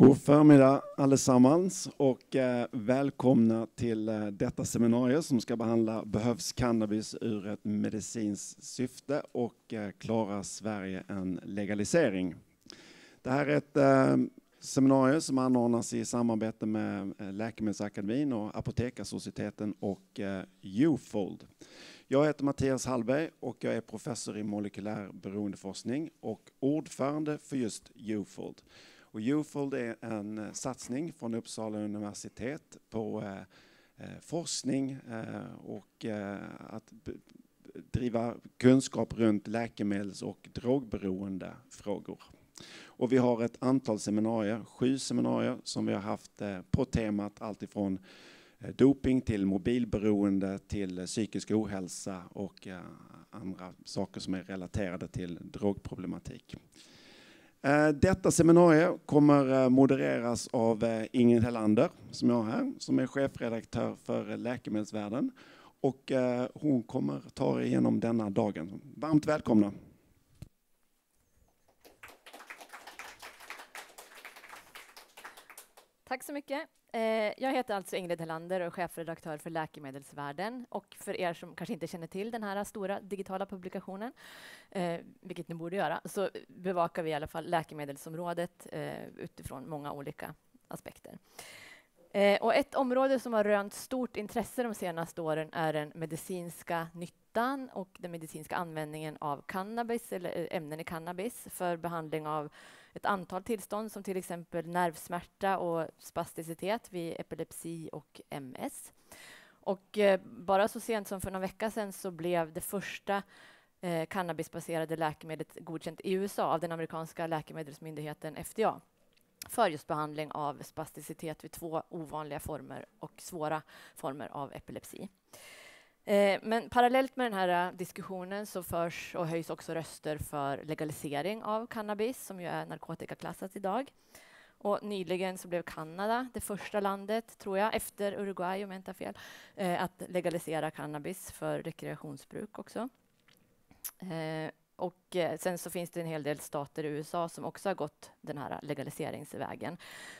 God förmiddag allesammans och eh, välkomna till eh, detta seminarium som ska behandla Behövs cannabis ur ett medicinskt syfte och eh, klarar Sverige en legalisering? Det här är ett eh, seminarium som anordnas i samarbete med eh, Läkemedelsakademin och Apotekarsocieteten och eh, Ufold. Jag heter Mattias Hallberg och jag är professor i molekylär beroendeforskning och ordförande för just Ufold. Och Ufold är en eh, satsning från Uppsala universitet på eh, eh forskning eh, och eh, att driva kunskap runt läkemedels och drogberoende frågor. Och vi har ett antal seminarier, sju seminarier som vi har haft eh, på temat alltifrån doping till mobilberoende till psykisk ohälsa och andra saker som är relaterade till drogproblematik. Eh, detta seminarium kommer eh, modereras av eh, Ingrid Hellander, som jag har här, som är chefredaktör för Läkemedelsvärlden. Och hon kommer ta er igenom denna dagen. Varmt välkomna! Tack så mycket. Eh, jag heter alltså Ingrid Hellander och är chefredaktör för Läkemedelsvärlden. Och för er som kanske inte känner till den här stora digitala publikationen, eh, vilket ni borde göra, så bevakar vi i alla fall läkemedelsområdet eh, utifrån många olika aspekter. Eh, och ett område som har rönt stort intresse de senaste åren är den medicinska nyttan och den medicinska användningen av cannabis eller eh, ämnen i cannabis för behandling av ett antal tillstånd som till exempel nervsmärta och spasticitet vid epilepsi och MS. Och eh, bara så sent som för någon vecka sedan så blev det första eh, cannabisbaserade läkemedlet godkänt i USA av den amerikanska läkemedelsmyndigheten FDA för just behandling av spasticitet vid två ovanliga former och svåra former av epilepsi. Eh, men parallellt med den här eh, diskussionen så förs och höjs också röster för legalisering av cannabis, som ju är narkotikaklassat idag. Och nyligen så blev Kanada det första landet, tror jag, efter Uruguay om jag inte har fel, eh, att legalisera cannabis för rekreationsbruk också. Eh, och eh, sen så finns det en hel del stater i USA som också har gått den här legaliseringsvägen.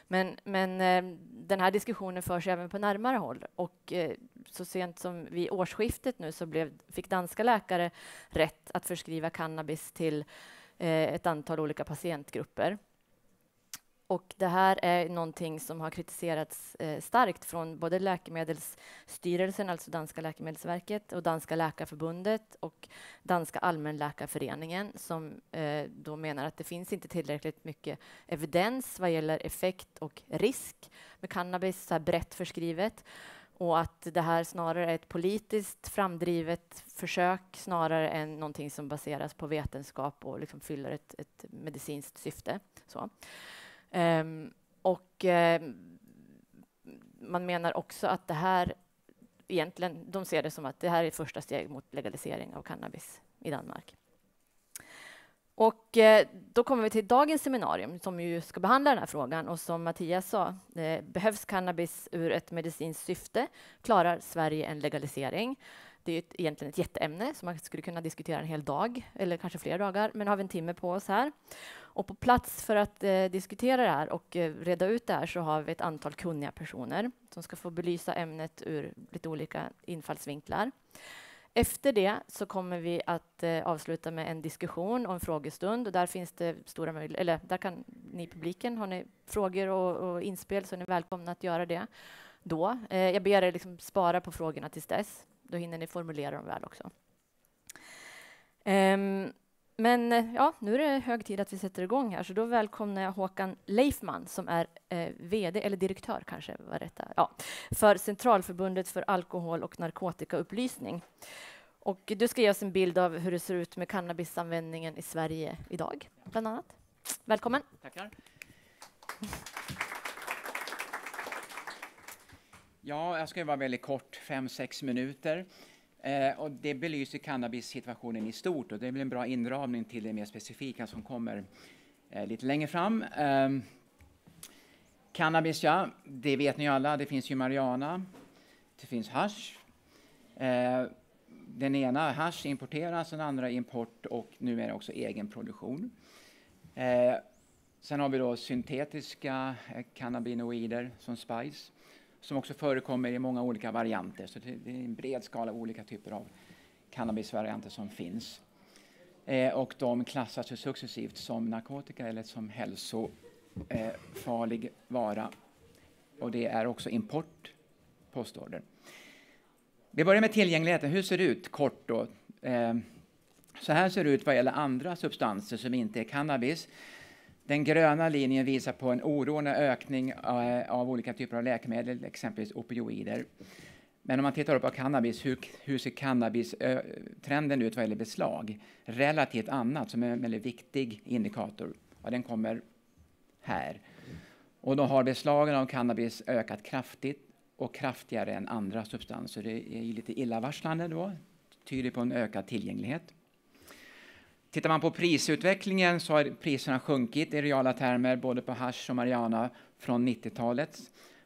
Men, men eh, den här diskussionen förs även på närmare håll. Och eh, så sent som vid årsskiftet nu så blev, fick danska läkare rätt att förskriva cannabis till ett antal olika patientgrupper. Och det här är någonting som har kritiserats eh, starkt från både Läkemedelsstyrelsen, alltså danska Läkemedelsverket, och Danska Läkarförbundet och Danska Allmänläkarföreningen, som eh, då menar att det finns inte tillräckligt mycket evidens vad gäller effekt och risk med cannabis så här brett förskrivet och att det här snarare är ett politiskt framdrivet försök snarare än någonting som baseras på vetenskap och liksom fyller ett, ett medicinskt syfte. Så. Um, och ehm, man menar också att det här egentligen, de ser det som att det här är första steg mot legalisering av cannabis i Danmark. Och eh, då kommer vi till dagens seminarium som ju ska behandla den här frågan och som Mattias sa, eh, behövs cannabis ur ett medicinskt syfte? Klarar Sverige en legalisering? Det är ett, egentligen ett jätteämne som man skulle kunna diskutera en hel dag eller kanske flera dagar, men har vi en timme på oss här. Och på plats för att eh, diskutera det här och eh, reda ut det här så har vi ett antal kunniga personer som ska få belysa ämnet ur lite olika infallsvinklar. Efter det så kommer vi att eh, avsluta med en diskussion och en frågestund och där finns det stora möjligheter, eller där kan ni i publiken, har ni frågor och, och, inspel så är ni välkomna att göra det då. Eh, jag ber er liksom spara på frågorna tills dess. Då hinner ni formulera dem väl också. Um, men eh, ja, nu är det hög tid att vi sätter igång här, så då välkomnar jag Håkan Leifman som är eh, VD, eller direktör kanske var detta, ja, för Centralförbundet för alkohol och narkotikaupplysning. Och du ska ge oss en bild av hur det ser ut med cannabisanvändningen i Sverige idag, bland annat. Välkommen. Tackar. Ja, jag ska vara väldigt kort, fem, sex minuter. Eh, och det belyser cannabissituationen i stort och det blir en bra inramning till det mer specifika som kommer eh, lite längre fram. Eh, cannabis, ja, det vet ni alla. Det finns ju marijuana, det finns hash. Eh, den ena hash importeras, den andra import och numera också egen produktion. Eh, Sen har vi då syntetiska eh, cannabinoider som spice som också förekommer i många olika varianter. Så det, är en bred skala av olika typer av cannabisvarianter som finns. Eh, och de klassas ju successivt som narkotika eller som hälsofarlig eh, vara. Och det är också import, postorder. Vi börjar med tillgängligheten. Hur ser det ut kort då? Eh, så här ser det ut vad gäller andra substanser som inte är cannabis. Den gröna linjen visar på en oroande ökning av, av olika typer av läkemedel, exempelvis opioider. Men om man tittar på cannabis, hur, hur ser cannabistrenden eh, ut vad gäller beslag? Relativt annat, som är en väldigt viktig indikator. Ja, den kommer här. Och då har beslagen av cannabis ökat kraftigt och kraftigare än andra substanser. Det är lite illavarslande då, tyder på en ökad tillgänglighet. Tittar man på prisutvecklingen så har priserna sjunkit i reala termer både på hash och marijuana från 90-talet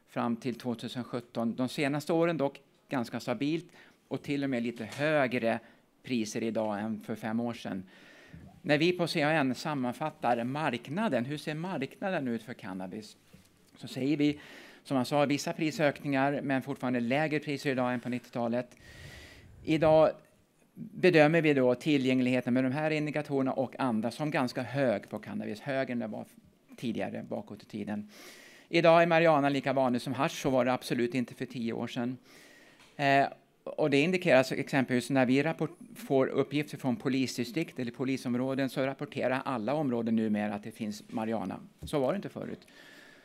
fram till 2017. De senaste åren dock ganska stabilt och till och med lite högre priser idag än för fem år sedan. När vi på CAN sammanfattar marknaden, hur ser marknaden ut för cannabis? Så säger vi, som jag sa, vissa prisökningar men fortfarande lägre priser idag än på 90-talet. Idag bedömer vi då tillgängligheten med de här indikatorerna och andra som ganska hög på cannabis, högre än det var tidigare bakåt i tiden. Idag är marijuana lika vanlig som hash, så var det absolut inte för tio år sedan. Eh, och det indikeras exempelvis när vi rapport, får uppgifter från polisdistrikt eller polisområden så rapporterar alla områden numera att det finns marijuana. Så var det inte förut.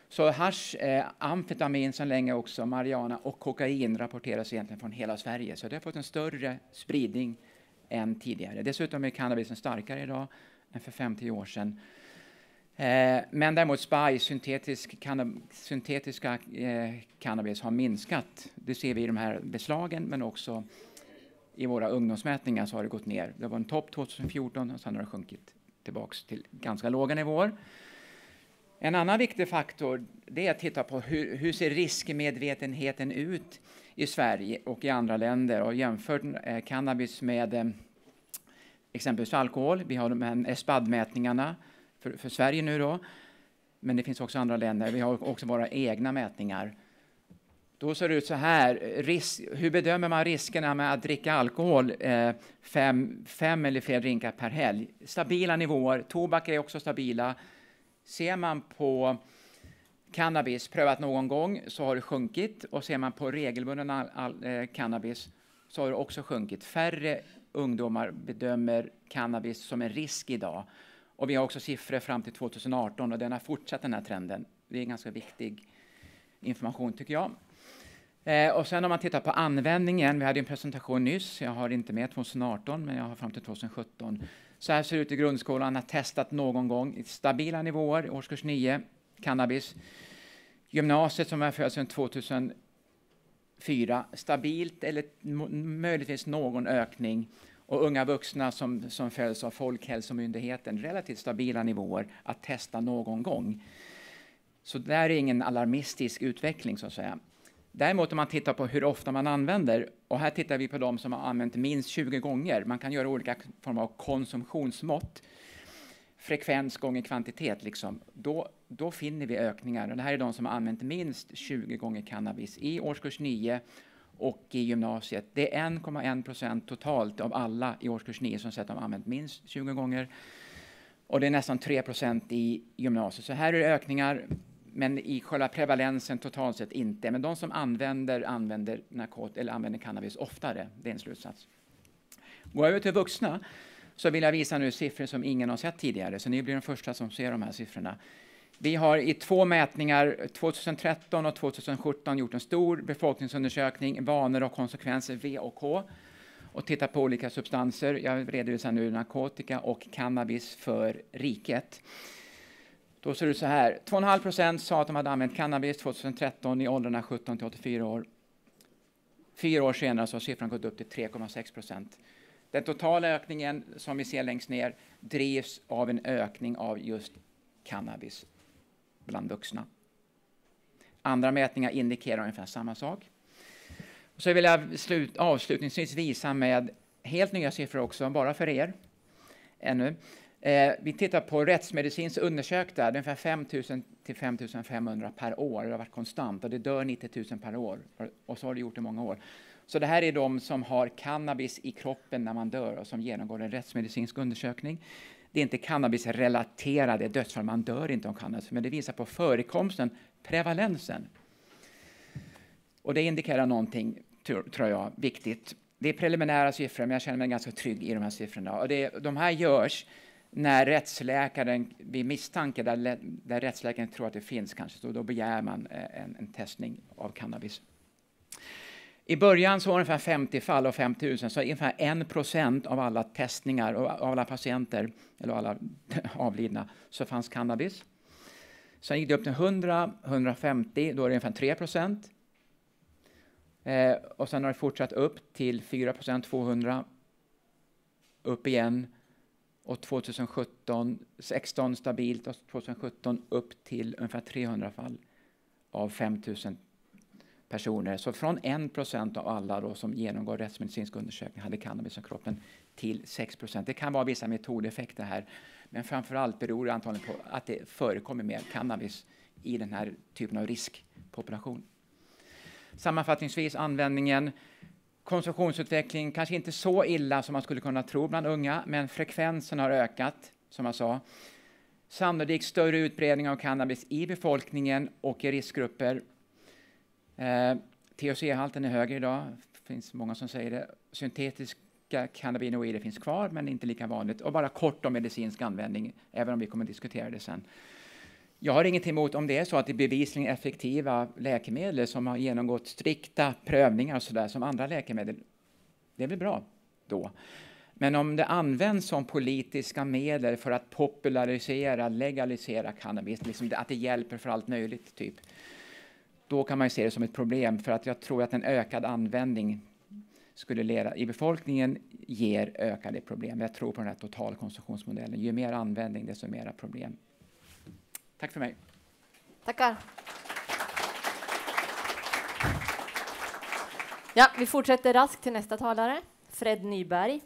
Så hash, eh, amfetamin sedan länge också, marijuana och kokain rapporteras egentligen från hela Sverige. Så det har fått en större spridning än tidigare. Dessutom är cannabisen starkare idag än för 50 år sedan. Eh, men däremot SPY, syntetisk cannab syntetiska eh, cannabis, har minskat. Det ser vi i de här beslagen, men också i våra ungdomsmätningar så har det gått ner. Det var en topp 2014 och sen har det sjunkit tillbaks till ganska låga nivåer. En annan viktig faktor det är att titta på hur, hur ser riskmedvetenheten ut i Sverige och i andra länder och jämfört eh, cannabis med eh, exempelvis alkohol. Vi har de här SPAD-mätningarna för, för, Sverige nu då, men det finns också andra länder. Vi har också våra egna mätningar. Då ser det ut så här. Risk, hur bedömer man riskerna med att dricka alkohol eh, fem, fem eller fler drinkar per helg? Stabila nivåer. Tobak är också stabila. Ser man på cannabis prövat någon gång så har det sjunkit och ser man på regelbunden all, all, eh, cannabis så har det också sjunkit. Färre ungdomar bedömer cannabis som en risk idag. Och vi har också siffror fram till 2018 och den har fortsatt den här trenden. Det är ganska viktig information tycker jag. Eh, och sen om man tittar på användningen, vi hade en presentation nyss, jag har inte med 2018 men jag har fram till 2017. Så här ser det ut i grundskolan, har testat någon gång i stabila nivåer i årskurs 9, cannabis. Gymnasiet som är följt sedan 2004, stabilt eller möjligtvis någon ökning. Och unga vuxna som, som följs av Folkhälsomyndigheten, relativt stabila nivåer att testa någon gång. Så det är ingen alarmistisk utveckling så att säga. Däremot om man tittar på hur ofta man använder, och här tittar vi på de som har använt minst 20 gånger, man kan göra olika former av konsumtionsmått, frekvens gånger kvantitet, liksom. då, då finner vi ökningar. Och det här är de som har använt minst 20 gånger cannabis i årskurs 9 och i gymnasiet. Det är 1,1 procent totalt av alla i årskurs 9 som säger att de har använt minst 20 gånger. Och det är nästan 3 procent i gymnasiet. Så här är det ökningar men i själva prevalensen totalt sett inte. Men de som använder, använder narkot eller använder cannabis oftare, det är en slutsats. Går jag över till vuxna så vill jag visa nu siffror som ingen har sett tidigare, så ni blir de första som ser de här siffrorna. Vi har i två mätningar, 2013 och 2017, gjort en stor befolkningsundersökning, vanor och konsekvenser, V och K, och tittat på olika substanser. Jag redovisar nu narkotika och cannabis för riket. Då ser det ut så här. 2,5 procent sa att de hade använt cannabis 2013 i åldrarna 17 till 84 år. Fyra år senare så har siffran gått upp till 3,6 procent. Den totala ökningen som vi ser längst ner drivs av en ökning av just cannabis bland vuxna. Andra mätningar indikerar ungefär samma sak. Så vill jag slut, avslutningsvis visa med helt nya siffror också, bara för er ännu. Eh, vi tittar på rättsmedicinskt undersökta, det är ungefär 5 000 till 5 500 per år. Det har varit konstant och det dör 90 000 per år. Och så har det gjort i många år. Så det här är de som har cannabis i kroppen när man dör och som genomgår en rättsmedicinsk undersökning. Det är inte cannabisrelaterade dödsfall, man dör inte av cannabis, men det visar på förekomsten, prevalensen. Och det indikerar någonting, tror jag, viktigt. Det är preliminära siffror, men jag känner mig ganska trygg i de här siffrorna. Och det, de här görs när rättsläkaren vid misstanke, där, där rättsläkaren tror att det finns kanske, så då begär man eh, en, en testning av cannabis. I början så var det ungefär 50 fall av 5 000, så ungefär 1 procent av alla testningar och av alla patienter, eller alla avlidna, så fanns cannabis. Sen gick det upp till 100, 150, då är det ungefär 3 procent. Eh, och sen har det fortsatt upp till 4 procent, 200, upp igen. Och 2017, 16 stabilt och 2017 upp till ungefär 300 fall av 5 000 personer. Så från 1 procent av alla då som genomgår rättsmedicinsk undersökning hade cannabis i kroppen till 6 procent. Det kan vara vissa metodeffekter här, men framför allt beror det antagligen på att det förekommer mer cannabis i den här typen av riskpopulation. Sammanfattningsvis användningen konsumtionsutveckling kanske inte så illa som man skulle kunna tro bland unga, men frekvensen har ökat, som jag sa. Sannolikt större utbredning av cannabis i befolkningen och i riskgrupper Eh, THC-halten är högre idag, det finns många som säger det. Syntetiska cannabinoider finns kvar, men inte lika vanligt. Och bara kort om medicinsk användning, även om vi kommer att diskutera det sen. Jag har inget emot om det är så att det är bevisligen effektiva läkemedel som har genomgått strikta prövningar och så där, som andra läkemedel. Det är väl bra då. Men om det används som politiska medel för att popularisera, legalisera cannabis, liksom att det hjälper för allt möjligt, typ, då kan man se det som ett problem för att jag tror att en ökad användning skulle leda i befolkningen ger ökade problem. Jag tror på den här totalkonsumtionsmodellen. Ju mer användning, desto mera problem. Tack för mig. Tackar. Ja, vi fortsätter raskt till nästa talare, Fred Nyberg,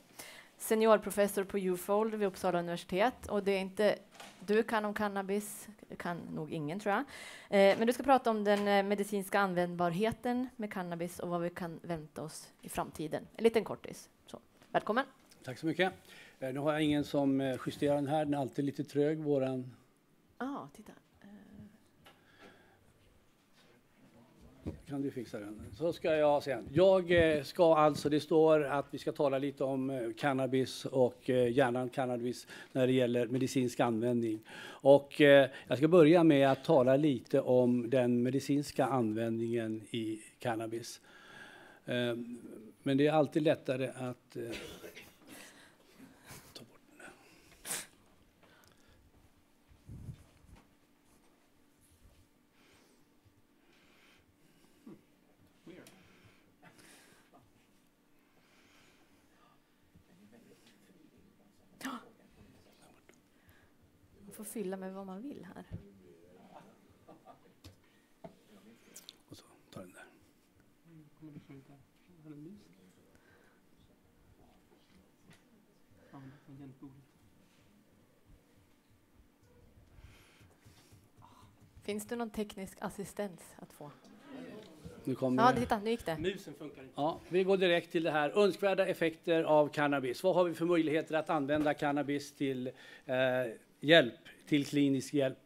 seniorprofessor på UFOLD vid Uppsala universitet. Och det är inte du kan om cannabis, det kan nog ingen tror jag. Eh, men du ska prata om den eh, medicinska användbarheten med cannabis och vad vi kan vänta oss i framtiden. En liten kortis. Så, välkommen. Tack så mycket. Eh, nu har jag ingen som eh, justerar den här, den är alltid lite trög, våran... Ah, titta. Eh. kan du fixa den. Så ska jag sen. Jag eh, ska alltså, det står att vi ska tala lite om eh, cannabis och eh, cannabis när det gäller medicinsk användning. Och eh, jag ska börja med att tala lite om den medicinska användningen i cannabis. Eh, men det är alltid lättare att får fylla med vad man vill här. Och så tar den där. Finns det någon teknisk assistens att få? Nu kommer ja, titta, nu gick det. Musen funkar inte. Ja, vi går direkt till det här. Önskvärda effekter av cannabis. Vad har vi för möjligheter att använda cannabis till eh, hjälp, till klinisk hjälp.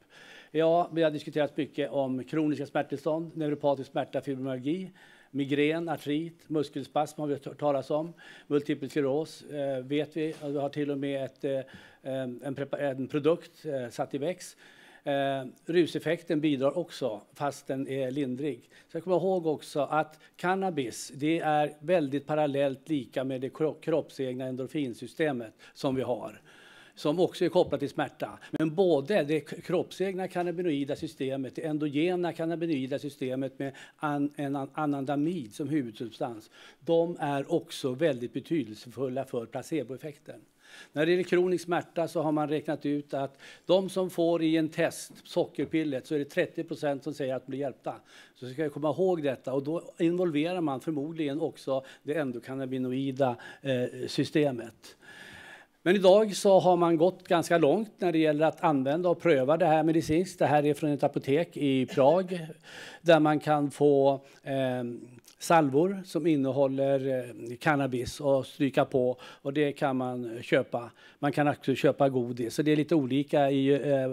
Ja, vi har diskuterat mycket om kroniska smärttillstånd, neuropatisk smärta, fibromyalgi, migrän, artrit, muskelspasm har vi hört talas om. Multipel skleros eh, vet vi, vi har till och med ett, eh, en, en, produkt, eh, Sativex. Eh, ruseffekten bidrar också, fast den är lindrig. Så komma ihåg också att cannabis, det är väldigt parallellt lika med det kroppsegna endorfinsystemet som vi har som också är kopplat till smärta. Men både det kroppsegna cannabinoida systemet, det endogena cannabinoida systemet med an, en anandamid som huvudsubstans, de är också väldigt betydelsefulla för placeboeffekten. När det gäller kronisk smärta så har man räknat ut att de som får i en test sockerpillet så är det 30 som säger att de blir hjälpta. Så ska jag komma ihåg detta och då involverar man förmodligen också det endokannabinoida eh, systemet. Men idag så har man gått ganska långt när det gäller att använda och pröva det här medicinskt. Det här är från ett apotek i Prag där man kan få eh, salvor som innehåller eh, cannabis och stryka på och det kan man köpa. Man kan också köpa godis, så det är lite olika i eh,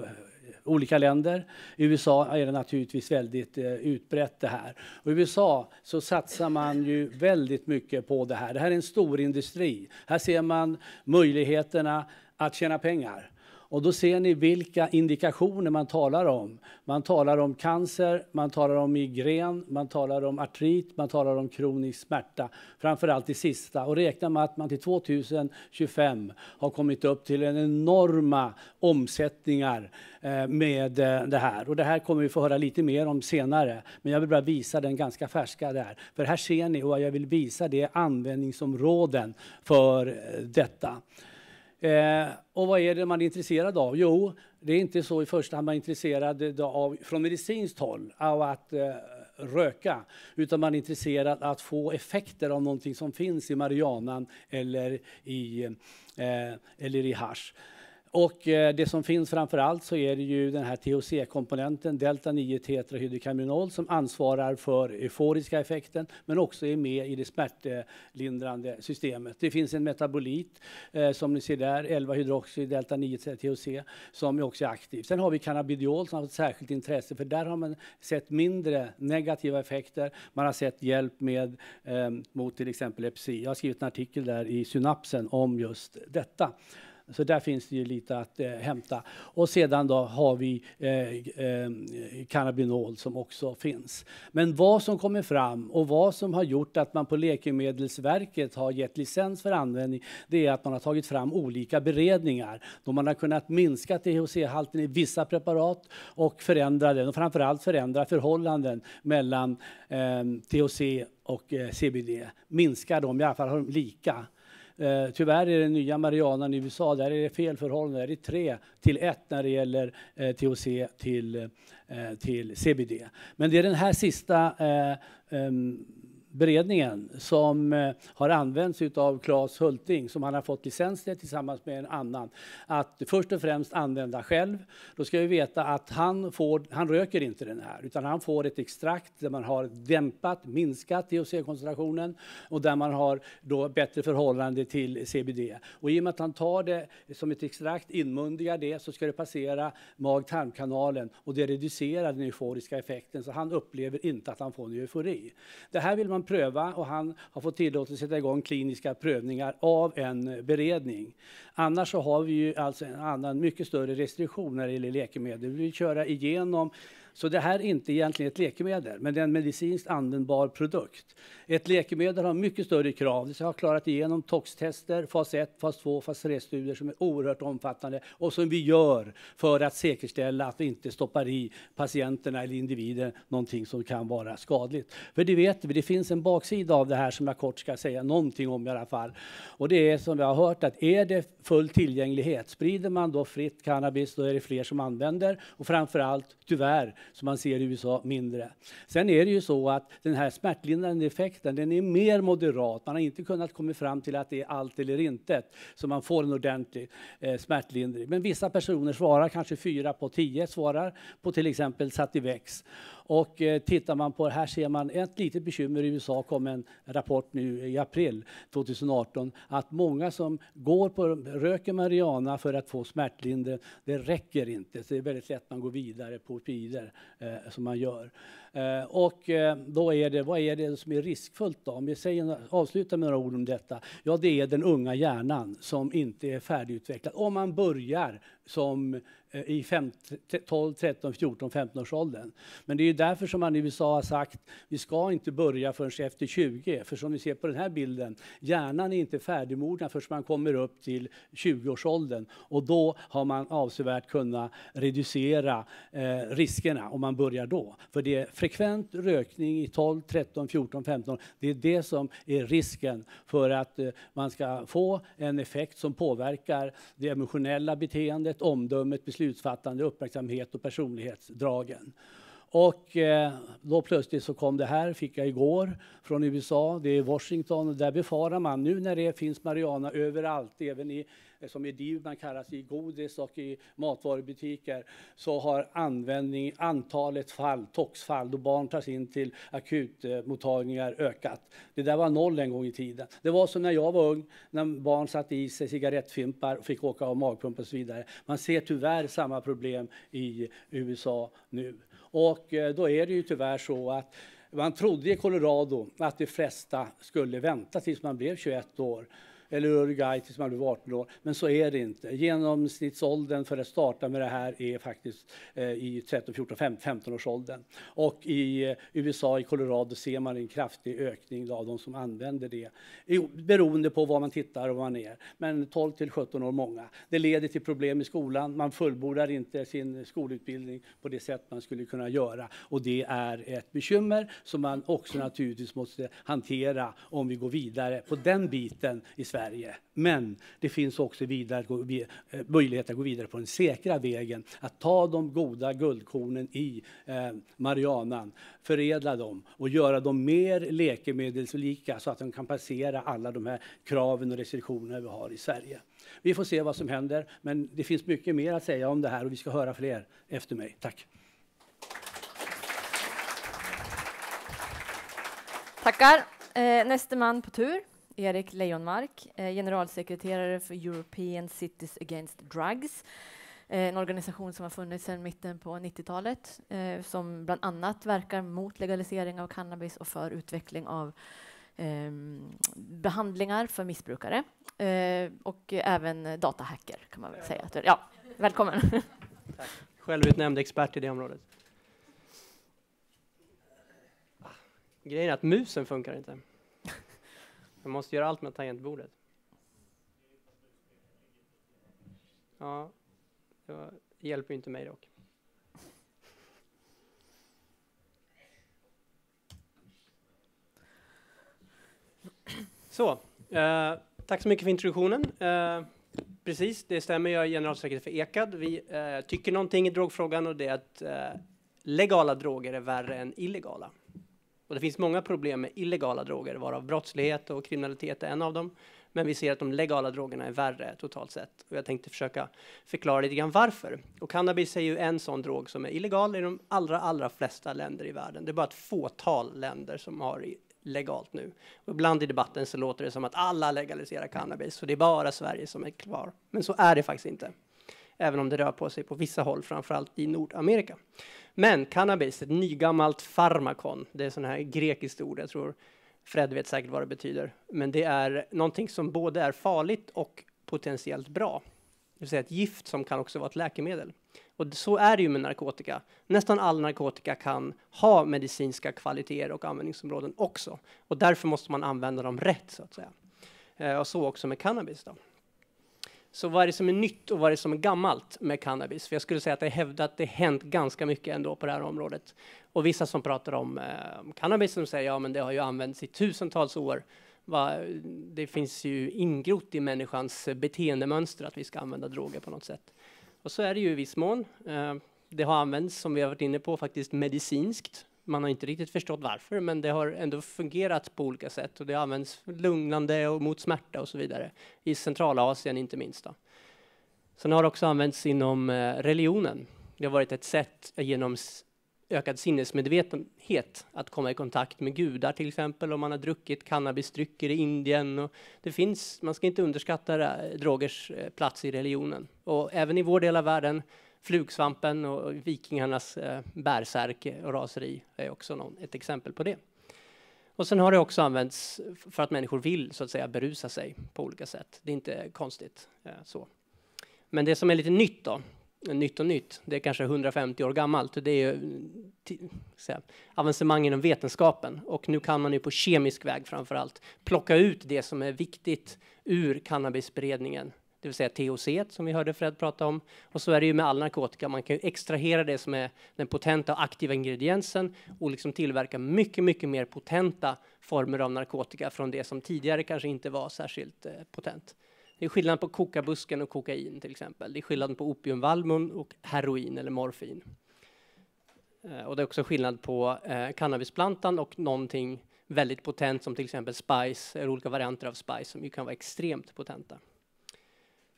olika länder. I USA är det naturligtvis väldigt eh, utbrett det här. Och I USA så satsar man ju väldigt mycket på det här. Det här är en stor industri. Här ser man möjligheterna att tjäna pengar. Och då ser ni vilka indikationer man talar om. Man talar om cancer, man talar om migrän, man talar om artrit, man talar om kronisk smärta. Framförallt det sista. Och räknar med att man till 2025 har kommit upp till en enorma omsättningar eh, med eh, det här. Och det här kommer vi få höra lite mer om senare. Men jag vill bara visa den ganska färska där. För här ser ni, och jag vill visa det användningsområden för eh, detta. Eh, och vad är det man är intresserad av? Jo, det är inte så i första hand man är intresserad av, från medicinskt håll av att eh, röka, utan man är intresserad av att få effekter av någonting som finns i marijuanan eller i, eh, eller i hash. Och eh, det som finns framför allt så är det ju den här THC-komponenten, delta 9 tetrahydrokaminol, som ansvarar för euforiska effekten, men också är med i det smärtlindrande systemet. Det finns en metabolit, eh, som ni ser där, 11-hydroxy delta 9 THC, som också är aktiv. Sen har vi cannabidiol som har ett särskilt intresse, för där har man sett mindre negativa effekter. Man har sett hjälp med, eh, mot till exempel epilepsi. Jag har skrivit en artikel där i Synapsen om just detta. Så där finns det ju lite att eh, hämta. Och sedan då har vi eh, eh, cannabinol som också finns. Men vad som kommer fram och vad som har gjort att man på Läkemedelsverket har gett licens för användning, det är att man har tagit fram olika beredningar då man har kunnat minska THC-halten i vissa preparat och förändra den och framförallt förändra förhållanden mellan eh, THC och eh, CBD. Minska dem, i alla fall ha dem lika. Eh, tyvärr är den nya marijuanan i USA, där är det fel förhållande. Där är det 3 till 1 när det gäller eh, THC till, eh, till CBD. Men det är den här sista eh, um, beredningen som eh, har använts av Claes Hulting, som han har fått licens till tillsammans med en annan, att först och främst använda själv. Då ska vi veta att han, får, han röker inte den här, utan han får ett extrakt där man har dämpat, minskat THC-koncentrationen och där man har då bättre förhållande till CBD. Och i och med att han tar det som ett extrakt, inmundigar det, så ska det passera mag-tarmkanalen och det reducerar den euforiska effekten, så han upplever inte att han får en eufori. Det här vill man pröva och han har fått tillåtelse att sätta igång kliniska prövningar av en beredning. Annars så har vi ju alltså en annan mycket större restriktion när det gäller läkemedel. Vi vill köra igenom så det här är inte egentligen ett läkemedel, men det är en medicinskt användbar produkt. Ett läkemedel har mycket större krav. Det har klarat igenom toxtester, fas 1, fas 2, fas 3-studier som är oerhört omfattande och som vi gör för att säkerställa att vi inte stoppar i patienterna eller individen någonting som kan vara skadligt. För det vet vi, det finns en baksida av det här som jag kort ska säga någonting om i alla fall. Och det är som vi har hört att är det full tillgänglighet, sprider man då fritt cannabis, då är det fler som använder och framför allt tyvärr som man ser i USA mindre. Sen är det ju så att den här smärtlindrande effekten, den är mer moderat. Man har inte kunnat komma fram till att det är allt eller intet, så man får en ordentlig eh, smärtlindring. Men vissa personer svarar, kanske fyra på tio svarar på till exempel Sativex. Och eh, tittar man på, här ser man ett litet bekymmer i USA, kom en rapport nu i april 2018, att många som går på, röker marijuana för att få smärtlindring, det räcker inte. Så det är väldigt lätt att man går vidare på opioider eh, som man gör. Eh, och eh, då är det, vad är det som är riskfullt då? Om vi säger, avslutar med några ord om detta. Ja, det är den unga hjärnan som inte är färdigutvecklad. Om man börjar som Eh, i 12, 13, 14, 15 års åldern. Men det är därför som man i USA har sagt vi ska inte börja förrän efter 20. För som ni ser på den här bilden, hjärnan är inte färdigmogen förrän man kommer upp till 20-årsåldern. Och då har man avsevärt kunnat reducera eh, riskerna om man börjar då. För det är frekvent rökning i 12, 13, 14, 15. Det är det som är risken för att eh, man ska få en effekt som påverkar det emotionella beteendet, omdömet, beslutsfattande, uppmärksamhet och personlighetsdragen. Och eh, då plötsligt så kom det här, fick jag igår, från USA. Det är Washington och där befarar man nu när det finns marijuana överallt, även i Eh, som i Divman kallas i godis och i matvarubutiker, så har användning, antalet fall, toxfall, då barn tas in till akutmottagningar ökat. Det där var noll en gång i tiden. Det var som när jag var ung, när barn satte i sig cigarettfimpar och fick åka av magpump och så vidare. Man ser tyvärr samma problem i USA nu. Och eh, då är det ju tyvärr så att man trodde i Colorado att de flesta skulle vänta tills man blev 21 år eller Uruguay tills man blir 18 år. Men så är det inte. Genomsnittsåldern för att starta med det här är faktiskt eh, i 13, 14, 15 års åldern. Och i eh, USA, i Colorado, ser man en kraftig ökning av de som använder det. Beroende på var man tittar och var man är. Men 12 till 17 år många. Det leder till problem i skolan. Man fullbordar inte sin skolutbildning på det sätt man skulle kunna göra. Och det är ett bekymmer som man också naturligtvis måste hantera om vi går vidare på den biten i Sverige Sverige. Men det finns också vidare, eh, möjlighet att gå vidare på den säkra vägen, att ta de goda guldkornen i eh, marijuanan, förädla dem och göra dem mer läkemedelslika så att de kan passera alla de här kraven och restriktionerna vi har i Sverige. Vi får se vad som händer, men det finns mycket mer att säga om det här och vi ska höra fler efter mig. Tack! Tackar. Eh, nästa man på tur Erik Leijonmark, eh, generalsekreterare för European Cities Against Drugs, eh, en organisation som har funnits sedan mitten på 90-talet, eh, som bland annat verkar mot legalisering av cannabis och för utveckling av Eh, behandlingar för missbrukare eh, och även datahacker kan man väl säga. Ja, välkommen. Tack. Självutnämnd expert i det området. Ah, grejen är att musen funkar inte. Jag måste göra allt med tangentbordet. Ja, det hjälper inte mig dock. Så, eh, tack så mycket för introduktionen. Eh, precis, det stämmer. Jag är generalsekreterare för EKAD. Vi eh, tycker någonting i drogfrågan och det är att eh, legala droger är värre än illegala. Och det finns många problem med illegala droger, varav brottslighet och kriminalitet är en av dem. Men vi ser att de legala drogerna är värre totalt sett. Och jag tänkte försöka förklara lite grann varför. Och cannabis är ju en sån drog som är illegal i de allra, allra flesta länder i världen. Det är bara ett fåtal länder som har legalt nu. Och ibland i debatten så låter det som att alla legaliserar cannabis så det är bara Sverige som är kvar. Men så är det faktiskt inte. Även om det rör på sig på vissa håll, framförallt i Nordamerika. Men cannabis, ett nygammalt farmakon, det är sån här grekiskt ord, jag tror Fred vet säkert vad det betyder. Men det är någonting som både är farligt och potentiellt bra. Det vill säga ett gift som kan också vara ett läkemedel. Och så är det ju med narkotika. Nästan all narkotika kan ha medicinska kvaliteter och användningsområden också. Och därför måste man använda dem rätt, så att säga. Eh, och så också med cannabis. Då. Så vad är det som är nytt och vad är det som är gammalt med cannabis? För jag skulle säga att det hävdar att det hänt ganska mycket ändå på det här området. Och vissa som pratar om eh, cannabis som säger ja, men det har ju använts i tusentals år. Va, det finns ju ingrott i människans beteendemönster att vi ska använda droger på något sätt. Och så är det ju i viss mån. Eh, det har använts, som vi har varit inne på, faktiskt medicinskt man har inte riktigt förstått varför, men det har ändå fungerat på olika sätt och det används lugnande och mot smärta och så vidare. I Centralasien inte minst. Då. Sen har det också använts inom eh, religionen. Det har varit ett sätt genom ökad sinnesmedvetenhet att komma i kontakt med gudar till exempel om man har druckit cannabisdrycker i Indien. Och det finns, man ska inte underskatta eh, drogers eh, plats i religionen. Och även i vår del av världen Flugsvampen och vikingarnas eh, bärsärke och raseri är också någon, ett exempel på det. Och sen har det också använts för att människor vill så att säga berusa sig på olika sätt. Det är inte konstigt eh, så. Men det som är lite nytt då, nytt och nytt, det är kanske 150 år gammalt. Det är ju säga, avancemang inom vetenskapen och nu kan man ju på kemisk väg framför allt plocka ut det som är viktigt ur cannabisberedningen det vill säga THC som vi hörde Fred prata om. Och så är det ju med all narkotika, man kan ju extrahera det som är den potenta och aktiva ingrediensen och liksom tillverka mycket, mycket mer potenta former av narkotika från det som tidigare kanske inte var särskilt eh, potent. Det är skillnad på kokabusken och kokain till exempel. Det är skillnad på opiumvalmon och heroin eller morfin. Eh, och det är också skillnad på eh, cannabisplantan och någonting väldigt potent som till exempel spice, eller olika varianter av spice som ju kan vara extremt potenta.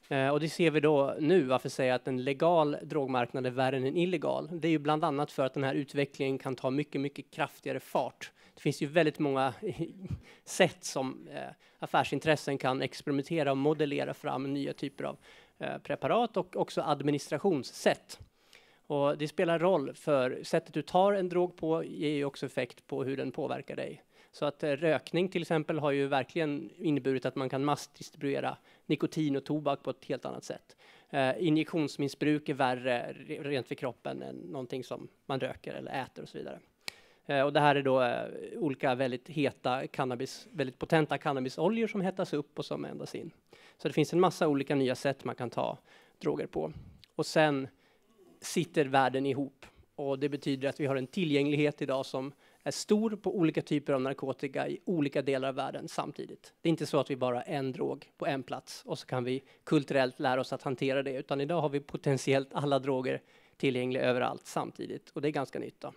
Eh, och det ser vi då nu, varför säga att en legal drogmarknad är värre än en illegal? Det är ju bland annat för att den här utvecklingen kan ta mycket, mycket kraftigare fart. Det finns ju väldigt många sätt som eh, affärsintressen kan experimentera och modellera fram nya typer av eh, preparat och också administrationssätt. Och det spelar roll för sättet du tar en drog på ger ju också effekt på hur den påverkar dig. Så att eh, rökning till exempel har ju verkligen inneburit att man kan massdistribuera nikotin och tobak på ett helt annat sätt. Eh, injektionsmissbruk är värre rent för kroppen än någonting som man röker eller äter och så vidare. Eh, och det här är då olika väldigt heta cannabis, väldigt potenta cannabisoljor som hettas upp och som eldas in. Så det finns en massa olika nya sätt man kan ta droger på. Och sen sitter världen ihop och det betyder att vi har en tillgänglighet idag som är stor på olika typer av narkotika i olika delar av världen samtidigt. Det är inte så att vi bara har en drog på en plats och så kan vi kulturellt lära oss att hantera det, utan idag har vi potentiellt alla droger tillgängliga överallt samtidigt och det är ganska nytt. Då.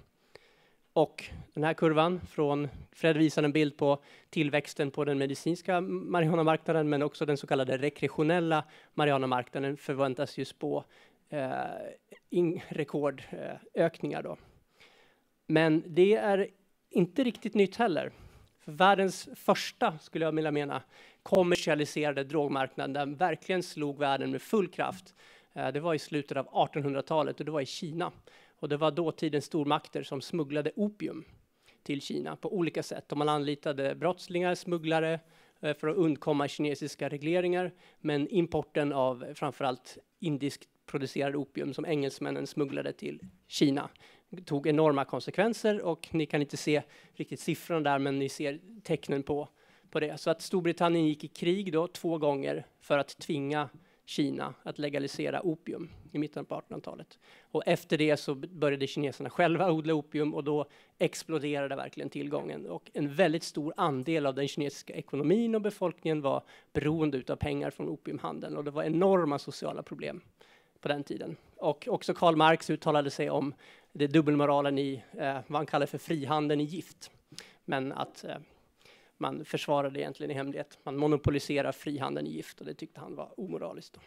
Och den här kurvan från Fred visar en bild på tillväxten på den medicinska marijuanamarknaden, men också den så kallade rekreationella marijuanamarknaden förväntas ju spå eh, rekordökningar. Då. Men det är inte riktigt nytt heller. För världens första, skulle jag vilja mena, kommersialiserade drogmarknad, den verkligen slog världen med full kraft. Eh, det var i slutet av 1800-talet och det var i Kina. Och det var dåtidens stormakter som smugglade opium till Kina på olika sätt. Och man anlitade brottslingar, smugglare, eh, för att undkomma kinesiska regleringar. Men importen av framförallt indiskt producerad opium som engelsmännen smugglade till Kina tog enorma konsekvenser och ni kan inte se riktigt siffrorna där, men ni ser tecknen på, på det. Så att Storbritannien gick i krig då två gånger för att tvinga Kina att legalisera opium i mitten på 1800-talet. Och efter det så började kineserna själva odla opium och då exploderade verkligen tillgången. Och en väldigt stor andel av den kinesiska ekonomin och befolkningen var beroende av pengar från opiumhandeln och det var enorma sociala problem på den tiden. Och också Karl Marx uttalade sig om det dubbelmoralen i eh, vad han kallar för frihandeln i gift. Men att eh, man försvarade egentligen i hemlighet. Man monopoliserar frihandeln i gift och det tyckte han var omoraliskt. Då.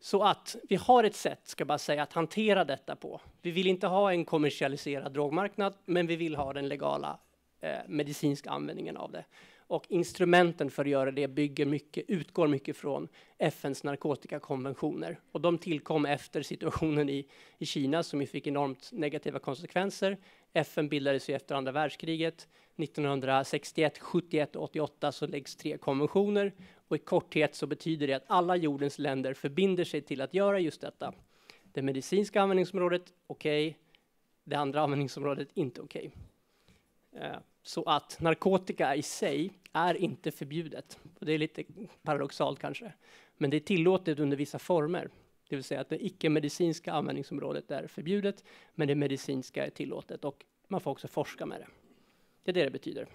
Så att vi har ett sätt, ska bara säga, att hantera detta på. Vi vill inte ha en kommersialiserad drogmarknad, men vi vill ha den legala eh, medicinska användningen av det. Och instrumenten för att göra det bygger mycket, utgår mycket från FNs narkotikakonventioner. Och de tillkom efter situationen i, i Kina som ju fick enormt negativa konsekvenser. FN bildades ju efter andra världskriget. 1961, 71 och 88 så läggs tre konventioner. Och i korthet så betyder det att alla jordens länder förbinder sig till att göra just detta. Det medicinska användningsområdet, okej. Okay. Det andra användningsområdet, inte okej. Okay. Så att narkotika i sig är inte förbjudet. Och det är lite paradoxalt kanske. Men det är tillåtet under vissa former. Det vill säga att det icke-medicinska användningsområdet är förbjudet, men det medicinska är tillåtet och man får också forska med det. Det är det det betyder.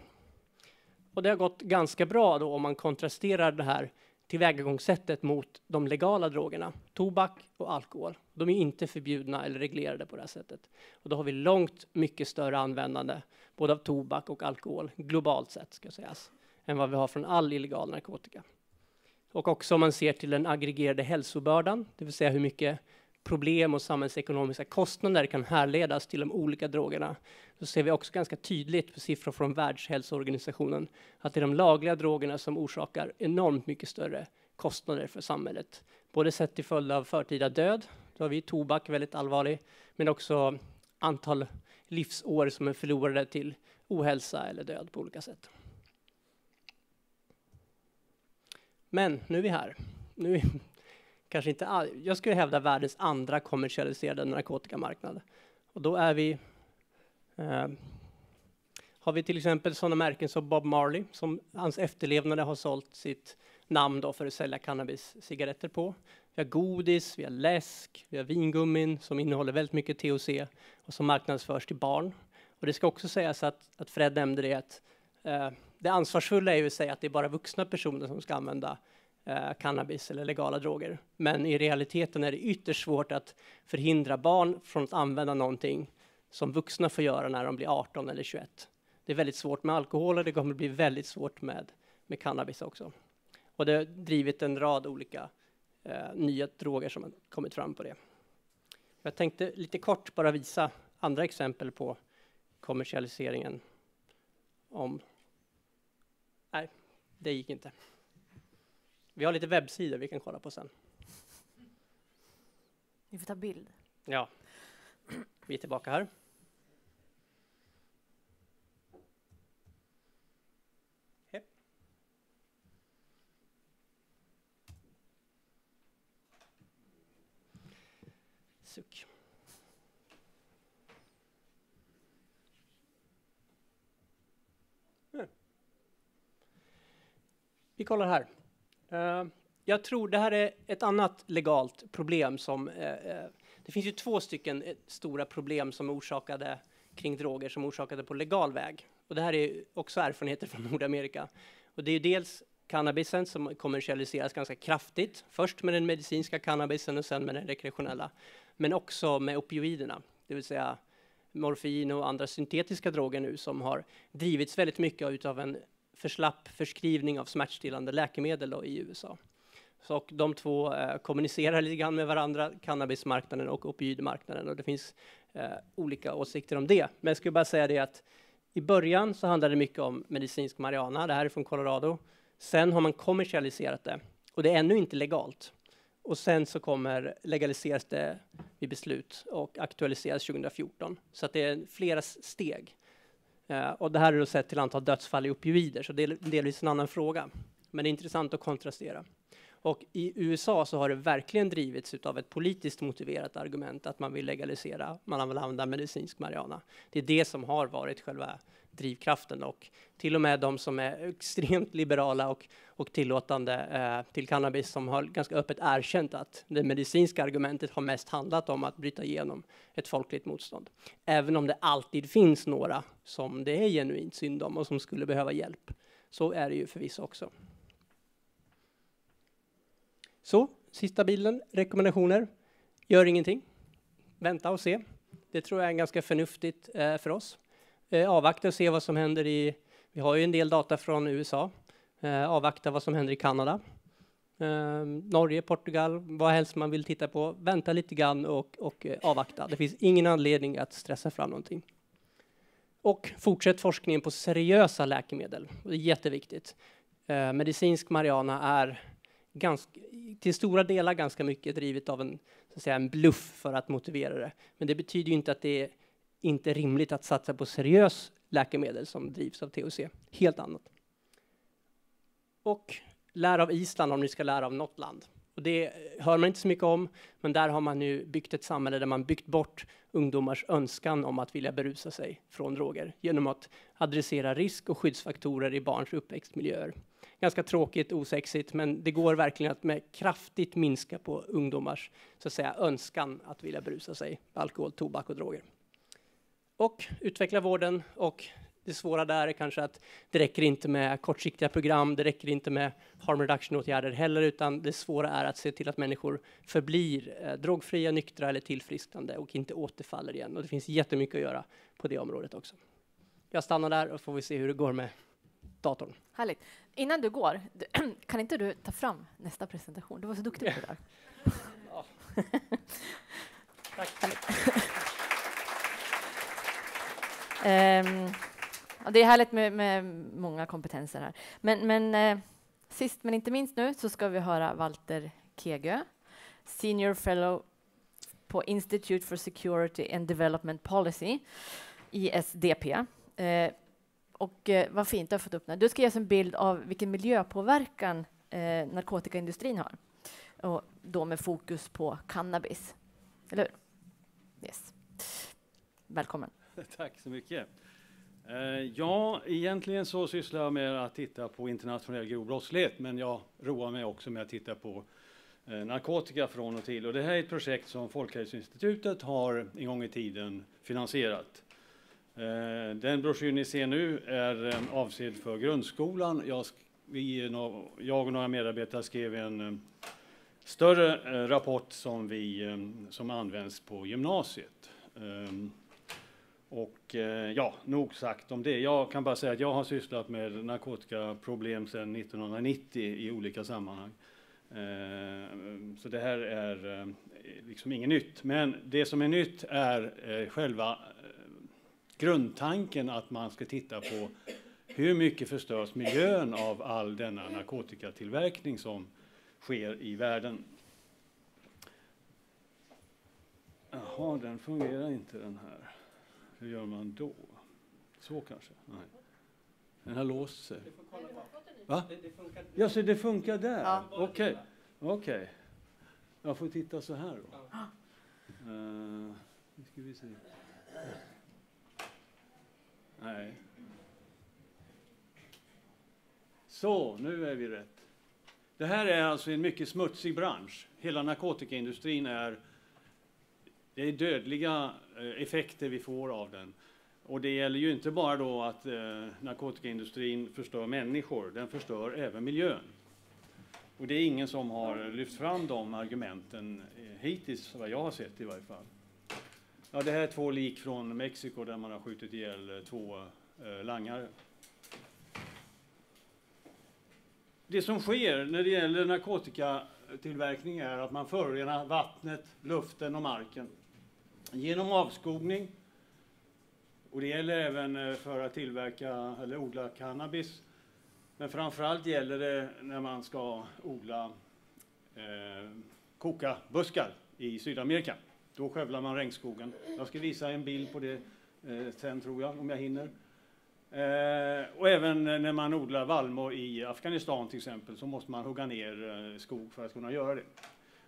Och det har gått ganska bra då om man kontrasterar det här tillvägagångssättet mot de legala drogerna, tobak och alkohol. De är inte förbjudna eller reglerade på det här sättet. Och då har vi långt mycket större användande både av tobak och alkohol, globalt sett ska sägas, än vad vi har från all illegal narkotika. Och också om man ser till den aggregerade hälsobördan, det vill säga hur mycket problem och samhällsekonomiska kostnader kan härledas till de olika drogerna, så ser vi också ganska tydligt på siffror från Världshälsoorganisationen att det är de lagliga drogerna som orsakar enormt mycket större kostnader för samhället. Både sett till följd av förtida död, då har vi tobak väldigt allvarlig, men också antal livsår som är förlorade till ohälsa eller död på olika sätt. Men nu är vi här. Nu är kanske inte all, jag skulle hävda världens andra kommersialiserade narkotikamarknad. Och då är vi eh, har vi till exempel sådana märken som Bob Marley, som hans efterlevnade har sålt sitt namn då för att sälja cannabis-cigaretter på. Vi har godis, vi har läsk, vi har vingummin som innehåller väldigt mycket THC och som marknadsförs till barn. Och det ska också sägas att, att Fred nämnde det att eh, det ansvarsfulla är ju att säga att det är bara vuxna personer som ska använda eh, cannabis eller legala droger. Men i realiteten är det ytterst svårt att förhindra barn från att använda någonting som vuxna får göra när de blir 18 eller 21. Det är väldigt svårt med alkohol och det kommer bli väldigt svårt med, med cannabis också. Och det har drivit en rad olika eh, nya droger som har kommit fram på det. Jag tänkte lite kort bara visa andra exempel på kommersialiseringen. Om... Nej, det gick inte. Vi har lite webbsidor vi kan kolla på sen. Vi får ta bild. Ja, vi är tillbaka här. Suck. Vi kollar här. Uh, jag tror det här är ett annat legalt problem som uh, det finns ju två stycken stora problem som orsakade kring droger som orsakade på legal väg. Och det här är också erfarenheter från Nordamerika. Och det är dels cannabisen som kommersialiseras ganska kraftigt. Först med den medicinska cannabisen och sen med den rekreationella. Men också med opioiderna, det vill säga morfin och andra syntetiska droger nu som har drivits väldigt mycket utav en för slapp förskrivning av smärtstillande läkemedel i USA. Så, och de två eh, kommunicerar lite grann med varandra, cannabismarknaden och opioidmarknaden. Och det finns eh, olika åsikter om det. Men jag skulle bara säga det att i början så handlade det mycket om medicinsk marijuana. Det här är från Colorado. Sen har man kommersialiserat det och det är ännu inte legalt. Och sen så kommer legaliseras det vid beslut och aktualiseras 2014. Så att det är flera steg. Eh, och det här är då sett till antal dödsfall i opioider, så det är delvis en annan fråga. Men det är intressant att kontrastera. Och i USA så har det verkligen drivits av ett politiskt motiverat argument att man vill legalisera, man vill använda medicinsk marijuana. Det är det som har varit själva drivkraften och till och med de som är extremt liberala och, och tillåtande eh, till cannabis som har ganska öppet erkänt att det medicinska argumentet har mest handlat om att bryta igenom ett folkligt motstånd. Även om det alltid finns några som det är genuint synd om och som skulle behöva hjälp. Så är det ju förvisso också. Så, sista bilden, rekommendationer. Gör ingenting. Vänta och se. Det tror jag är ganska förnuftigt eh, för oss. Eh, avvakta och se vad som händer i, vi har ju en del data från USA. Eh, avvakta vad som händer i Kanada. Eh, Norge, Portugal, vad helst man vill titta på. Vänta lite grann och, och eh, avvakta. Det finns ingen anledning att stressa fram någonting. Och fortsätt forskningen på seriösa läkemedel. Det är jätteviktigt. Eh, medicinsk marijuana är ganska, till stora delar ganska mycket drivet av en, så att säga, en bluff för att motivera det. Men det betyder ju inte att det är inte rimligt att satsa på seriös läkemedel som drivs av THC. Helt annat. Och lär av Island om ni ska lära av något land. Och det hör man inte så mycket om, men där har man nu byggt ett samhälle där man byggt bort ungdomars önskan om att vilja berusa sig från droger genom att adressera risk och skyddsfaktorer i barns uppväxtmiljöer. Ganska tråkigt, osexigt, men det går verkligen att med kraftigt minska på ungdomars så att säga, önskan att vilja berusa sig alkohol, tobak och droger. Och utveckla vården och det svåra där är kanske att det räcker inte med kortsiktiga program, det räcker inte med harm reduction-åtgärder heller, utan det svåra är att se till att människor förblir eh, drogfria, nyktra eller tillfrisknande och inte återfaller igen. Och det finns jättemycket att göra på det området också. Jag stannar där och får vi se hur det går med datorn. Härligt. Innan du går, kan inte du ta fram nästa presentation? Du var så duktig på det där. Tack. Um, det är härligt med, med, många kompetenser här. Men, men eh, sist men inte minst nu så ska vi höra Walter Kegö, Senior Fellow på Institute for Security and Development Policy, ISDP. Eh, och eh, vad fint du har fått upp den. Du ska ge oss en bild av vilken miljöpåverkan eh, narkotikaindustrin har. Och då med fokus på cannabis. Eller hur? Yes. Välkommen. Tack så mycket. Eh, ja, egentligen så sysslar jag med att titta på internationell grov brottslighet, men jag roar mig också med att titta på eh, narkotika från och till. Och det här är ett projekt som Folkhälsoinstitutet har en gång i tiden finansierat. Eh, den broschyr ni ser nu är eh, avsedd för grundskolan. Jag, vi, jag och några medarbetare skrev en eh, större eh, rapport som, vi, som används på gymnasiet. Ehm, och eh, ja, nog sagt om det. Jag kan bara säga att jag har sysslat med narkotikaproblem sedan 1990 i olika sammanhang. Eh, så det här är eh, liksom inget nytt. Men det som är nytt är själva grundtanken att man ska titta på hur mycket förstörs miljön av all denna narkotikatillverkning som sker i världen. Jaha, den fungerar inte den här. Hur gör man då? Så kanske? Nej. Den har låst sig. Va? Ja, så det funkar där? Okej. Okay. Okej. Okay. Jag får titta så här då. Uh, nu ska vi se. Nej. Så, nu är vi rätt. Det här är alltså en mycket smutsig bransch. Hela narkotikaindustrin är det är dödliga eh, effekter vi får av den. Och det gäller ju inte bara då att eh, narkotikaindustrin förstör människor, den förstör även miljön. Och det är ingen som har lyft fram de argumenten eh, hittills, vad jag har sett i varje fall. Ja, det här är två lik från Mexiko där man har skjutit ihjäl eh, två eh, langare. Det som sker när det gäller narkotikatillverkning är att man förorenar vattnet, luften och marken genom avskogning. Och det gäller även eh, för att tillverka eller odla cannabis. Men framförallt gäller det när man ska odla eh, kokabuskar i Sydamerika. Då skövlar man regnskogen. Jag ska visa en bild på det eh, sen tror jag, om jag hinner. Eh, och även eh, när man odlar vallmo i Afghanistan till exempel så måste man hugga ner eh, skog för att kunna göra det.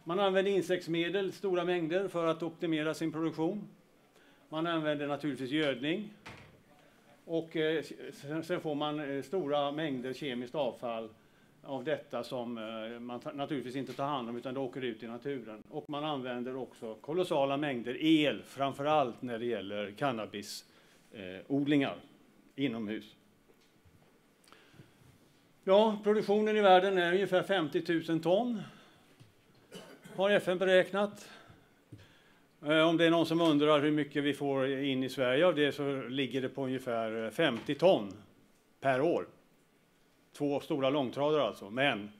Man använder insektsmedel, stora mängder, för att optimera sin produktion. Man använder naturligtvis gödning. Och eh, sen får man eh, stora mängder kemiskt avfall av detta som eh, man naturligtvis inte tar hand om utan det åker ut i naturen. Och man använder också kolossala mängder el, framför allt när det gäller cannabisodlingar eh, inomhus. Ja, produktionen i världen är ungefär 50 000 ton har FN beräknat. Eh, om det är någon som undrar hur mycket vi får in i Sverige av det så ligger det på ungefär eh, 50 ton per år. Två stora långtradare alltså. Men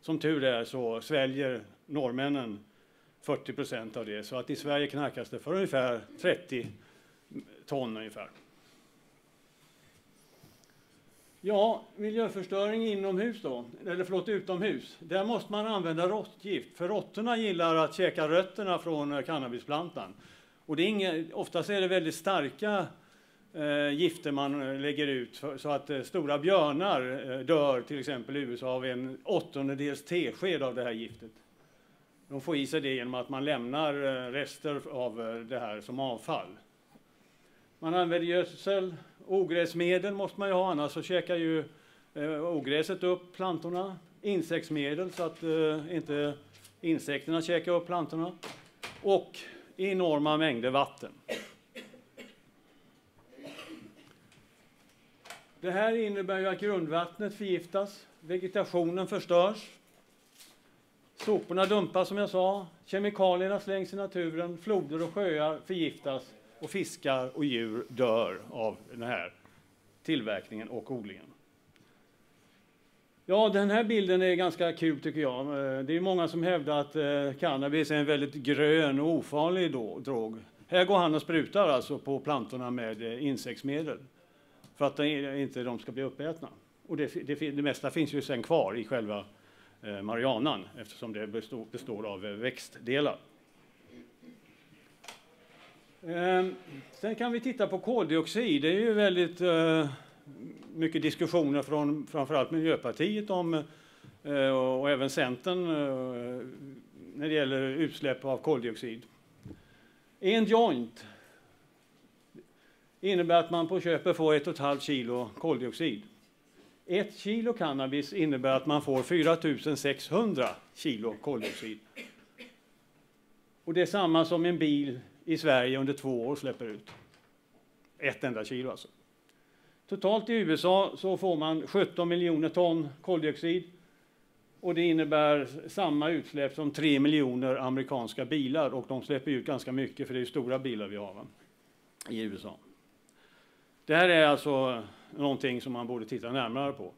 som tur är så sväljer norrmännen 40 procent av det. Så att i Sverige knackas det för ungefär 30 ton ungefär. Ja, miljöförstöring inomhus då, eller förlåt utomhus. Där måste man använda råttgift, för råttorna gillar att käka rötterna från eh, cannabisplantan. Och det är inga, oftast är det väldigt starka eh, gifter man eh, lägger ut, för, så att eh, stora björnar eh, dör till exempel i USA av en åttondels tesked av det här giftet. De får i sig det genom att man lämnar eh, rester av eh, det här som avfall. Man använder gödsel, Ogräsmedel måste man ju ha, annars så käkar ju eh, ogräset upp plantorna. Insektsmedel så att eh, inte insekterna käkar upp plantorna. Och enorma mängder vatten. Det här innebär ju att grundvattnet förgiftas, vegetationen förstörs, soporna dumpas som jag sa, kemikalierna slängs i naturen, floder och sjöar förgiftas och fiskar och djur dör av den här tillverkningen och odlingen. Ja, den här bilden är ganska kul tycker jag. Eh, det är många som hävdar att eh, cannabis är en väldigt grön och ofarlig drog. Här går han och sprutar alltså på plantorna med eh, insektsmedel för att de inte de ska bli uppätna. Och det, det, det mesta finns ju sen kvar i själva marijuanan eftersom det består, består av växtdelar. Ehm, sen kan vi titta på koldioxid. Det är ju väldigt eh, mycket diskussioner från framförallt Miljöpartiet om, eh, och även Centern eh, när det gäller utsläpp av koldioxid. En joint innebär att man på köpet får ett och ett halvt kilo koldioxid. Ett kilo cannabis innebär att man får 4 600 kilo koldioxid. Och det är samma som en bil i Sverige under två år släpper ut. Ett enda kilo alltså. Totalt i USA så får man 17 miljoner ton koldioxid och det innebär samma utsläpp som 3 miljoner amerikanska bilar och de släpper ut ganska mycket för det är stora bilar vi har va? i USA. Det här är alltså någonting som man borde titta närmare på.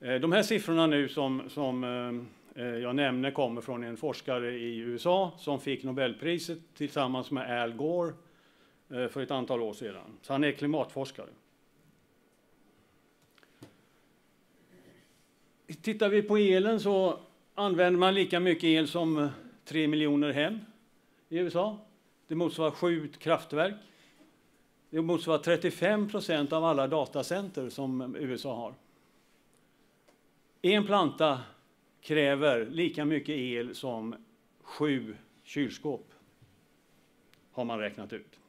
Eh, de här siffrorna nu som, som eh, Eh, jag nämner kommer från en forskare i USA som fick Nobelpriset tillsammans med Al Gore eh, för ett antal år sedan. Så han är klimatforskare. Tittar vi på elen så använder man lika mycket el som 3 miljoner hem i USA. Det motsvarar sju kraftverk. Det motsvarar 35 procent av alla datacenter som USA har. En planta kräver lika mycket el som sju kylskåp, har man räknat ut.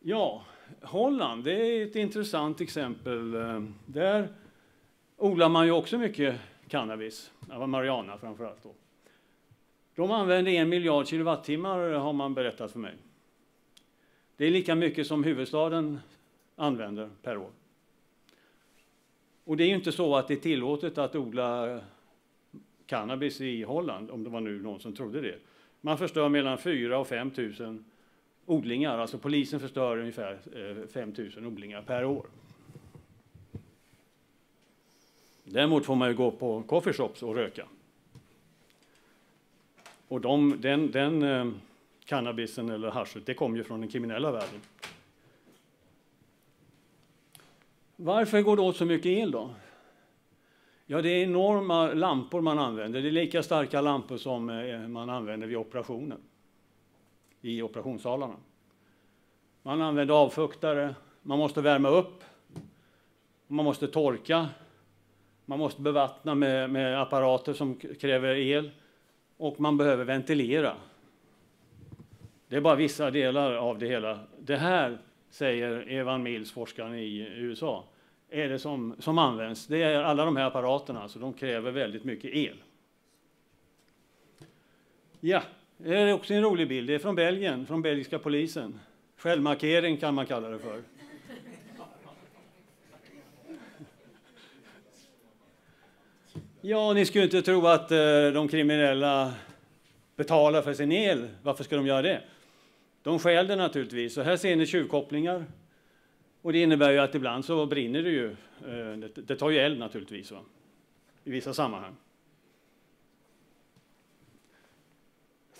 Ja, Holland, det är ett intressant exempel. Eh, där odlar man ju också mycket cannabis, marijuana framför allt. Då. De använder en miljard kilowattimmar har man berättat för mig. Det är lika mycket som huvudstaden använder per år. Och det är ju inte så att det är tillåtet att odla cannabis i Holland, om det var nu någon som trodde det. Man förstör mellan 4 och 5 000 odlingar, alltså polisen förstör ungefär eh, 5 000 odlingar per år. Däremot får man ju gå på coffeeshops och röka. Och de, den, den eh, cannabisen eller haschet, det kommer ju från den kriminella världen. Varför går det åt så mycket el då? Ja, det är enorma lampor man använder. Det är lika starka lampor som eh, man använder vid operationen i operationssalarna. Man använder avfuktare, man måste värma upp, man måste torka, man måste bevattna med, med apparater som kräver el och man behöver ventilera. Det är bara vissa delar av det hela. Det här, säger Evan Mills, forskaren i USA, är det som, som används. Det är alla de här apparaterna, så de kräver väldigt mycket el. Ja, det är också en rolig bild. Det är från Belgien, från belgiska polisen. Självmarkering kan man kalla det för. Ja, ni skulle inte tro att eh, de kriminella betalar för sin el. Varför ska de göra det? De stjäl det naturligtvis. Så här ser ni tjuvkopplingar. Och det innebär ju att ibland så brinner det ju. Eh, det, det tar ju eld naturligtvis va? i vissa sammanhang.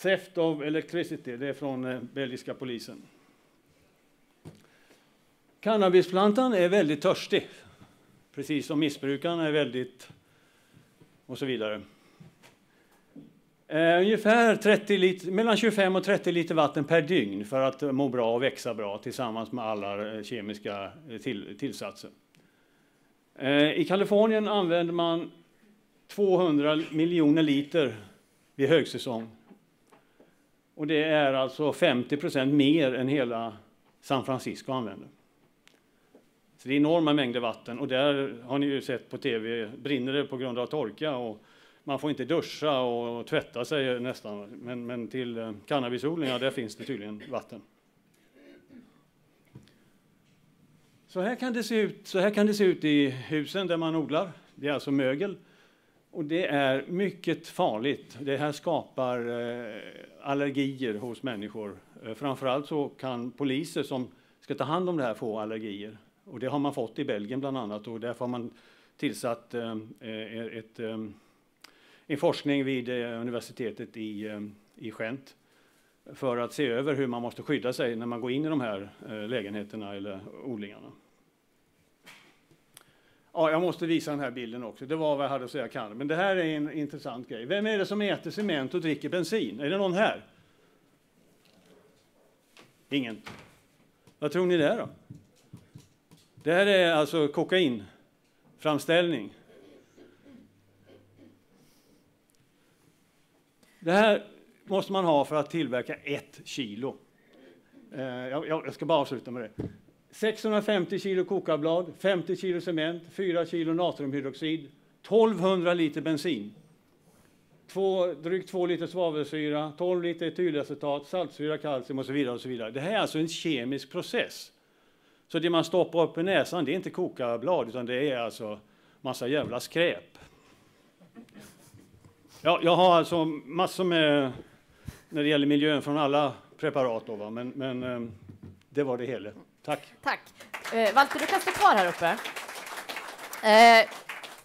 Theft of electricity, det är från eh, belgiska polisen. Cannabisplantan är väldigt törstig, precis som missbrukaren är väldigt och så vidare. Eh, ungefär 30 liter, mellan 25 och 30 liter vatten per dygn för att må bra och växa bra tillsammans med alla eh, kemiska eh, till, tillsatser. Eh, I Kalifornien använder man 200 miljoner liter vid högsäsong. Och det är alltså 50 procent mer än hela San Francisco använder. Så det är enorma mängder vatten och där har ni ju sett på tv, brinner det på grund av torka och man får inte duscha och tvätta sig nästan. Men, men till eh, cannabisodlingar, där finns det tydligen vatten. Så här, kan det se ut, så här kan det se ut i husen där man odlar. Det är alltså mögel. Och det är mycket farligt. Det här skapar eh, allergier hos människor. Eh, framförallt så kan poliser som ska ta hand om det här få allergier. Och det har man fått i Belgien bland annat och därför har man tillsatt ett, eh, en forskning vid eh, universitetet i, eh, i Gent för att se över hur man måste skydda sig när man går in i de här eh, lägenheterna eller odlingarna. Ja, jag måste visa den här bilden också. Det var vad jag hade att säga kan. Men det här är en intressant grej. Vem är det som äter cement och dricker bensin? Är det någon här? Ingen. Vad tror ni det är då? Det här är alltså kokainframställning. Det här måste man ha för att tillverka ett kilo. Eh, jag ska bara avsluta med det. 650 kilo kokablad, 50 kilo cement, 4 kilo natriumhydroxid, 1200 liter bensin, två, drygt 2 liter svavelsyra, 12 liter etylacetat, saltsyra, kalcium och så vidare. Och så vidare. Det här är alltså en kemisk process så det man stoppar upp i näsan, det är inte kokablad, utan det är alltså massa jävla skräp. Ja, jag har alltså massor med, när det gäller miljön, från alla preparat. Då, va? Men, men eh, Det var det hela. Tack. Tack. Eh, Walter, du kan stå kvar här uppe. Eh,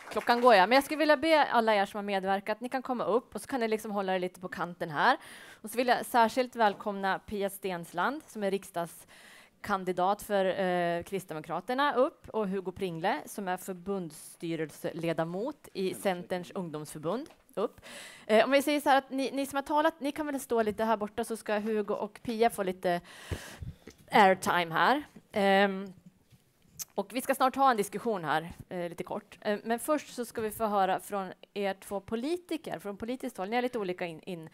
klockan går ja, men jag skulle vilja be alla er som har medverkat, ni kan komma upp och så kan ni liksom hålla er lite på kanten här. Och så vill jag särskilt välkomna Pia Stensland som är riksdagskandidat för eh, Kristdemokraterna upp och Hugo Pringle som är förbundsstyrelseledamot i Centerns ungdomsförbund upp. Eh, om vi säger så här att ni, ni som har talat, ni kan väl stå lite här borta så ska Hugo och Pia få lite airtime här. Um, och vi ska snart ha en diskussion här, eh, lite kort. Eh, men först så ska vi få höra från er två politiker, från politiskt håll. Ni har lite olika in, in,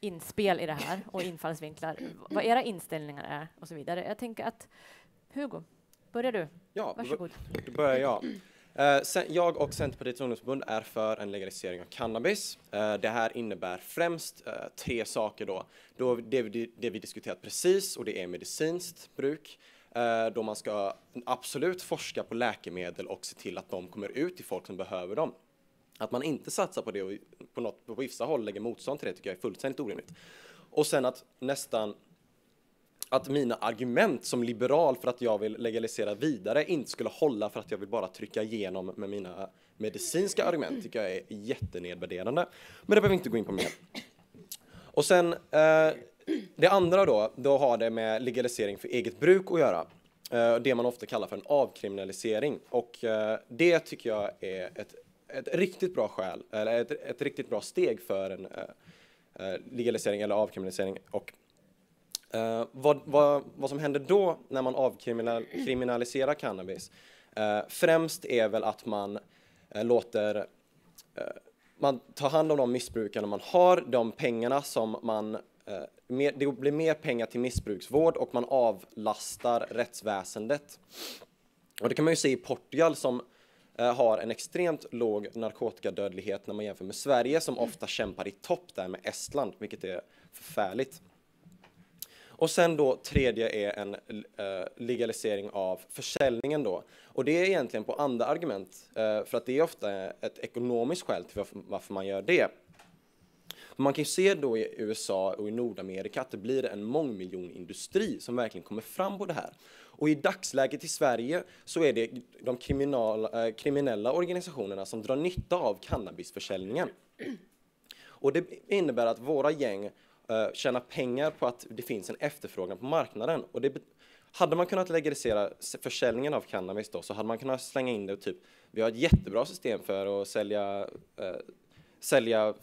inspel i det här och infallsvinklar, vad era inställningar är och så vidare. Jag tänker att Hugo, börjar du? Ja, Varsågod. Då börjar jag. Eh, jag och Centerpartiets ungdomsförbund är för en legalisering av cannabis. Eh, det här innebär främst eh, tre saker då. då det, vi, det vi diskuterat precis och det är medicinskt bruk då man ska absolut forska på läkemedel och se till att de kommer ut till folk som behöver dem. Att man inte satsar på det och på, något, på vissa håll lägger motstånd till det tycker jag är fullständigt orimligt. Och sen att nästan att mina argument som liberal för att jag vill legalisera vidare inte skulle hålla för att jag vill bara trycka igenom med mina medicinska argument tycker jag är jättenedvärderande. Men det behöver vi inte gå in på mer. Och sen eh, det andra då, då har det med legalisering för eget bruk att göra. Eh, det man ofta kallar för en avkriminalisering och eh, det tycker jag är ett, ett riktigt bra skäl, eller ett, ett riktigt bra steg för en eh, eh legalisering eller avkriminalisering och Uh, vad, vad, vad som händer då när man avkriminaliserar cannabis uh, främst är väl att man uh, låter man tar hand om de missbrukarna man har, de pengarna som man mer, det blir mer pengar till missbruksvård och man avlastar rättsväsendet. Och det kan man ju se i Portugal som har en extremt låg narkotikadödlighet när man jämför med Sverige som ofta kämpar i topp där med Estland, vilket är förfärligt. Och sen då tredje är en eh, legalisering av försäljningen då. Och det är egentligen på andra argument, eh, för att det är ofta ett ekonomiskt skäl till varför, varför man gör det. Man kan ju se då i USA och i Nordamerika att det blir en mångmiljonindustri som verkligen kommer fram på det här. Och i dagsläget i Sverige så är det de kriminal, eh, kriminella organisationerna som drar nytta av cannabisförsäljningen. Och det innebär att våra gäng Eh, tjäna pengar på att det finns en efterfrågan på marknaden. Och det, hade man kunnat legalisera försäljningen av cannabis då så hade man kunnat slänga in det typ, vi har ett jättebra system för att sälja, eh, sälja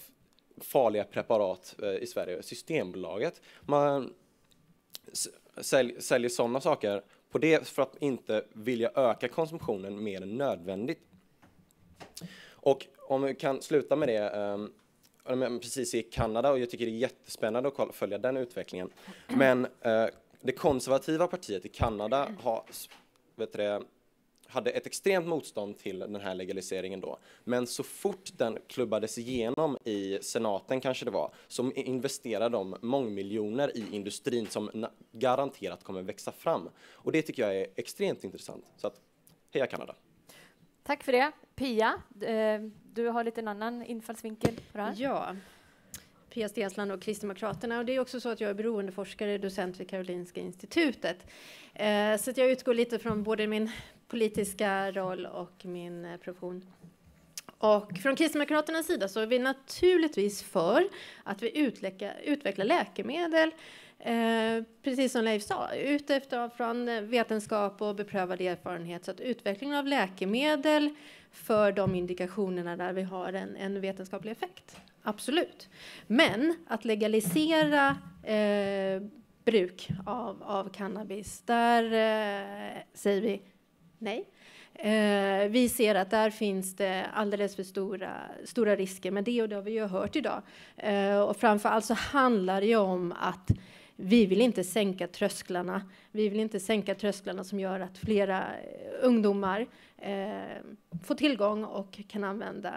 farliga preparat eh, i Sverige, Systembolaget. Man sälj, säljer sådana saker på det för att inte vilja öka konsumtionen mer än nödvändigt. Och om vi kan sluta med det eh, precis i Kanada och jag tycker det är jättespännande att följa den utvecklingen. Men eh, det konservativa partiet i Kanada har, vet det, hade ett extremt motstånd till den här legaliseringen då. Men så fort den klubbades igenom i senaten kanske det var, så investerade de mångmiljoner i industrin som garanterat kommer växa fram. Och det tycker jag är extremt intressant. Så att, heja Kanada! Tack för det. Pia, eh, du har lite en annan infallsvinkel på det här. Ja. Pia Stensland och Kristdemokraterna. Och det är också så att jag är beroendeforskare, docent vid Karolinska institutet. Eh, så att jag utgår lite från både min politiska roll och min eh, profession. Och från Kristdemokraternas sida så är vi naturligtvis för att vi utvecklar läkemedel Eh, precis som Leif sa, utefter från vetenskap och beprövad erfarenhet. Så att utvecklingen av läkemedel för de indikationerna där vi har en, en vetenskaplig effekt. Absolut. Men att legalisera eh, bruk av, av cannabis, där eh, säger vi nej. Eh, vi ser att där finns det alldeles för stora, stora risker med det och det har vi ju hört idag. Eh, och framför allt så handlar det ju om att vi vill inte sänka trösklarna. Vi vill inte sänka trösklarna som gör att flera eh, ungdomar eh, får tillgång och kan använda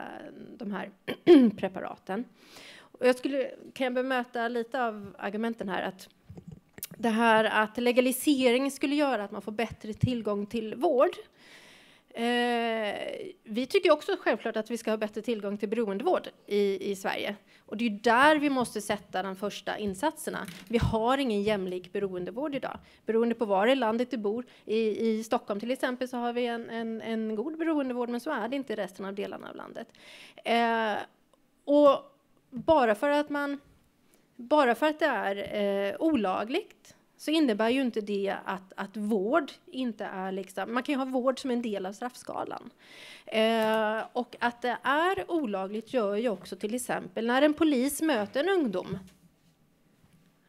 de här preparaten. Och jag skulle, kan jag bemöta lite av argumenten här att det här att legalisering skulle göra att man får bättre tillgång till vård. Eh, vi tycker också självklart att vi ska ha bättre tillgång till beroendevård i, i Sverige. Och det är där vi måste sätta de första insatserna. Vi har ingen jämlik beroendevård idag. Beroende på var i landet du bor. I, i Stockholm till exempel så har vi en, en, en god beroendevård, men så är det inte i resten av delarna av landet. Eh, och bara för att man bara för att det är eh, olagligt så innebär ju inte det att, att vård inte är liksom, man kan ju ha vård som en del av straffskalan. Eh, och att det är olagligt gör ju också till exempel när en polis möter en ungdom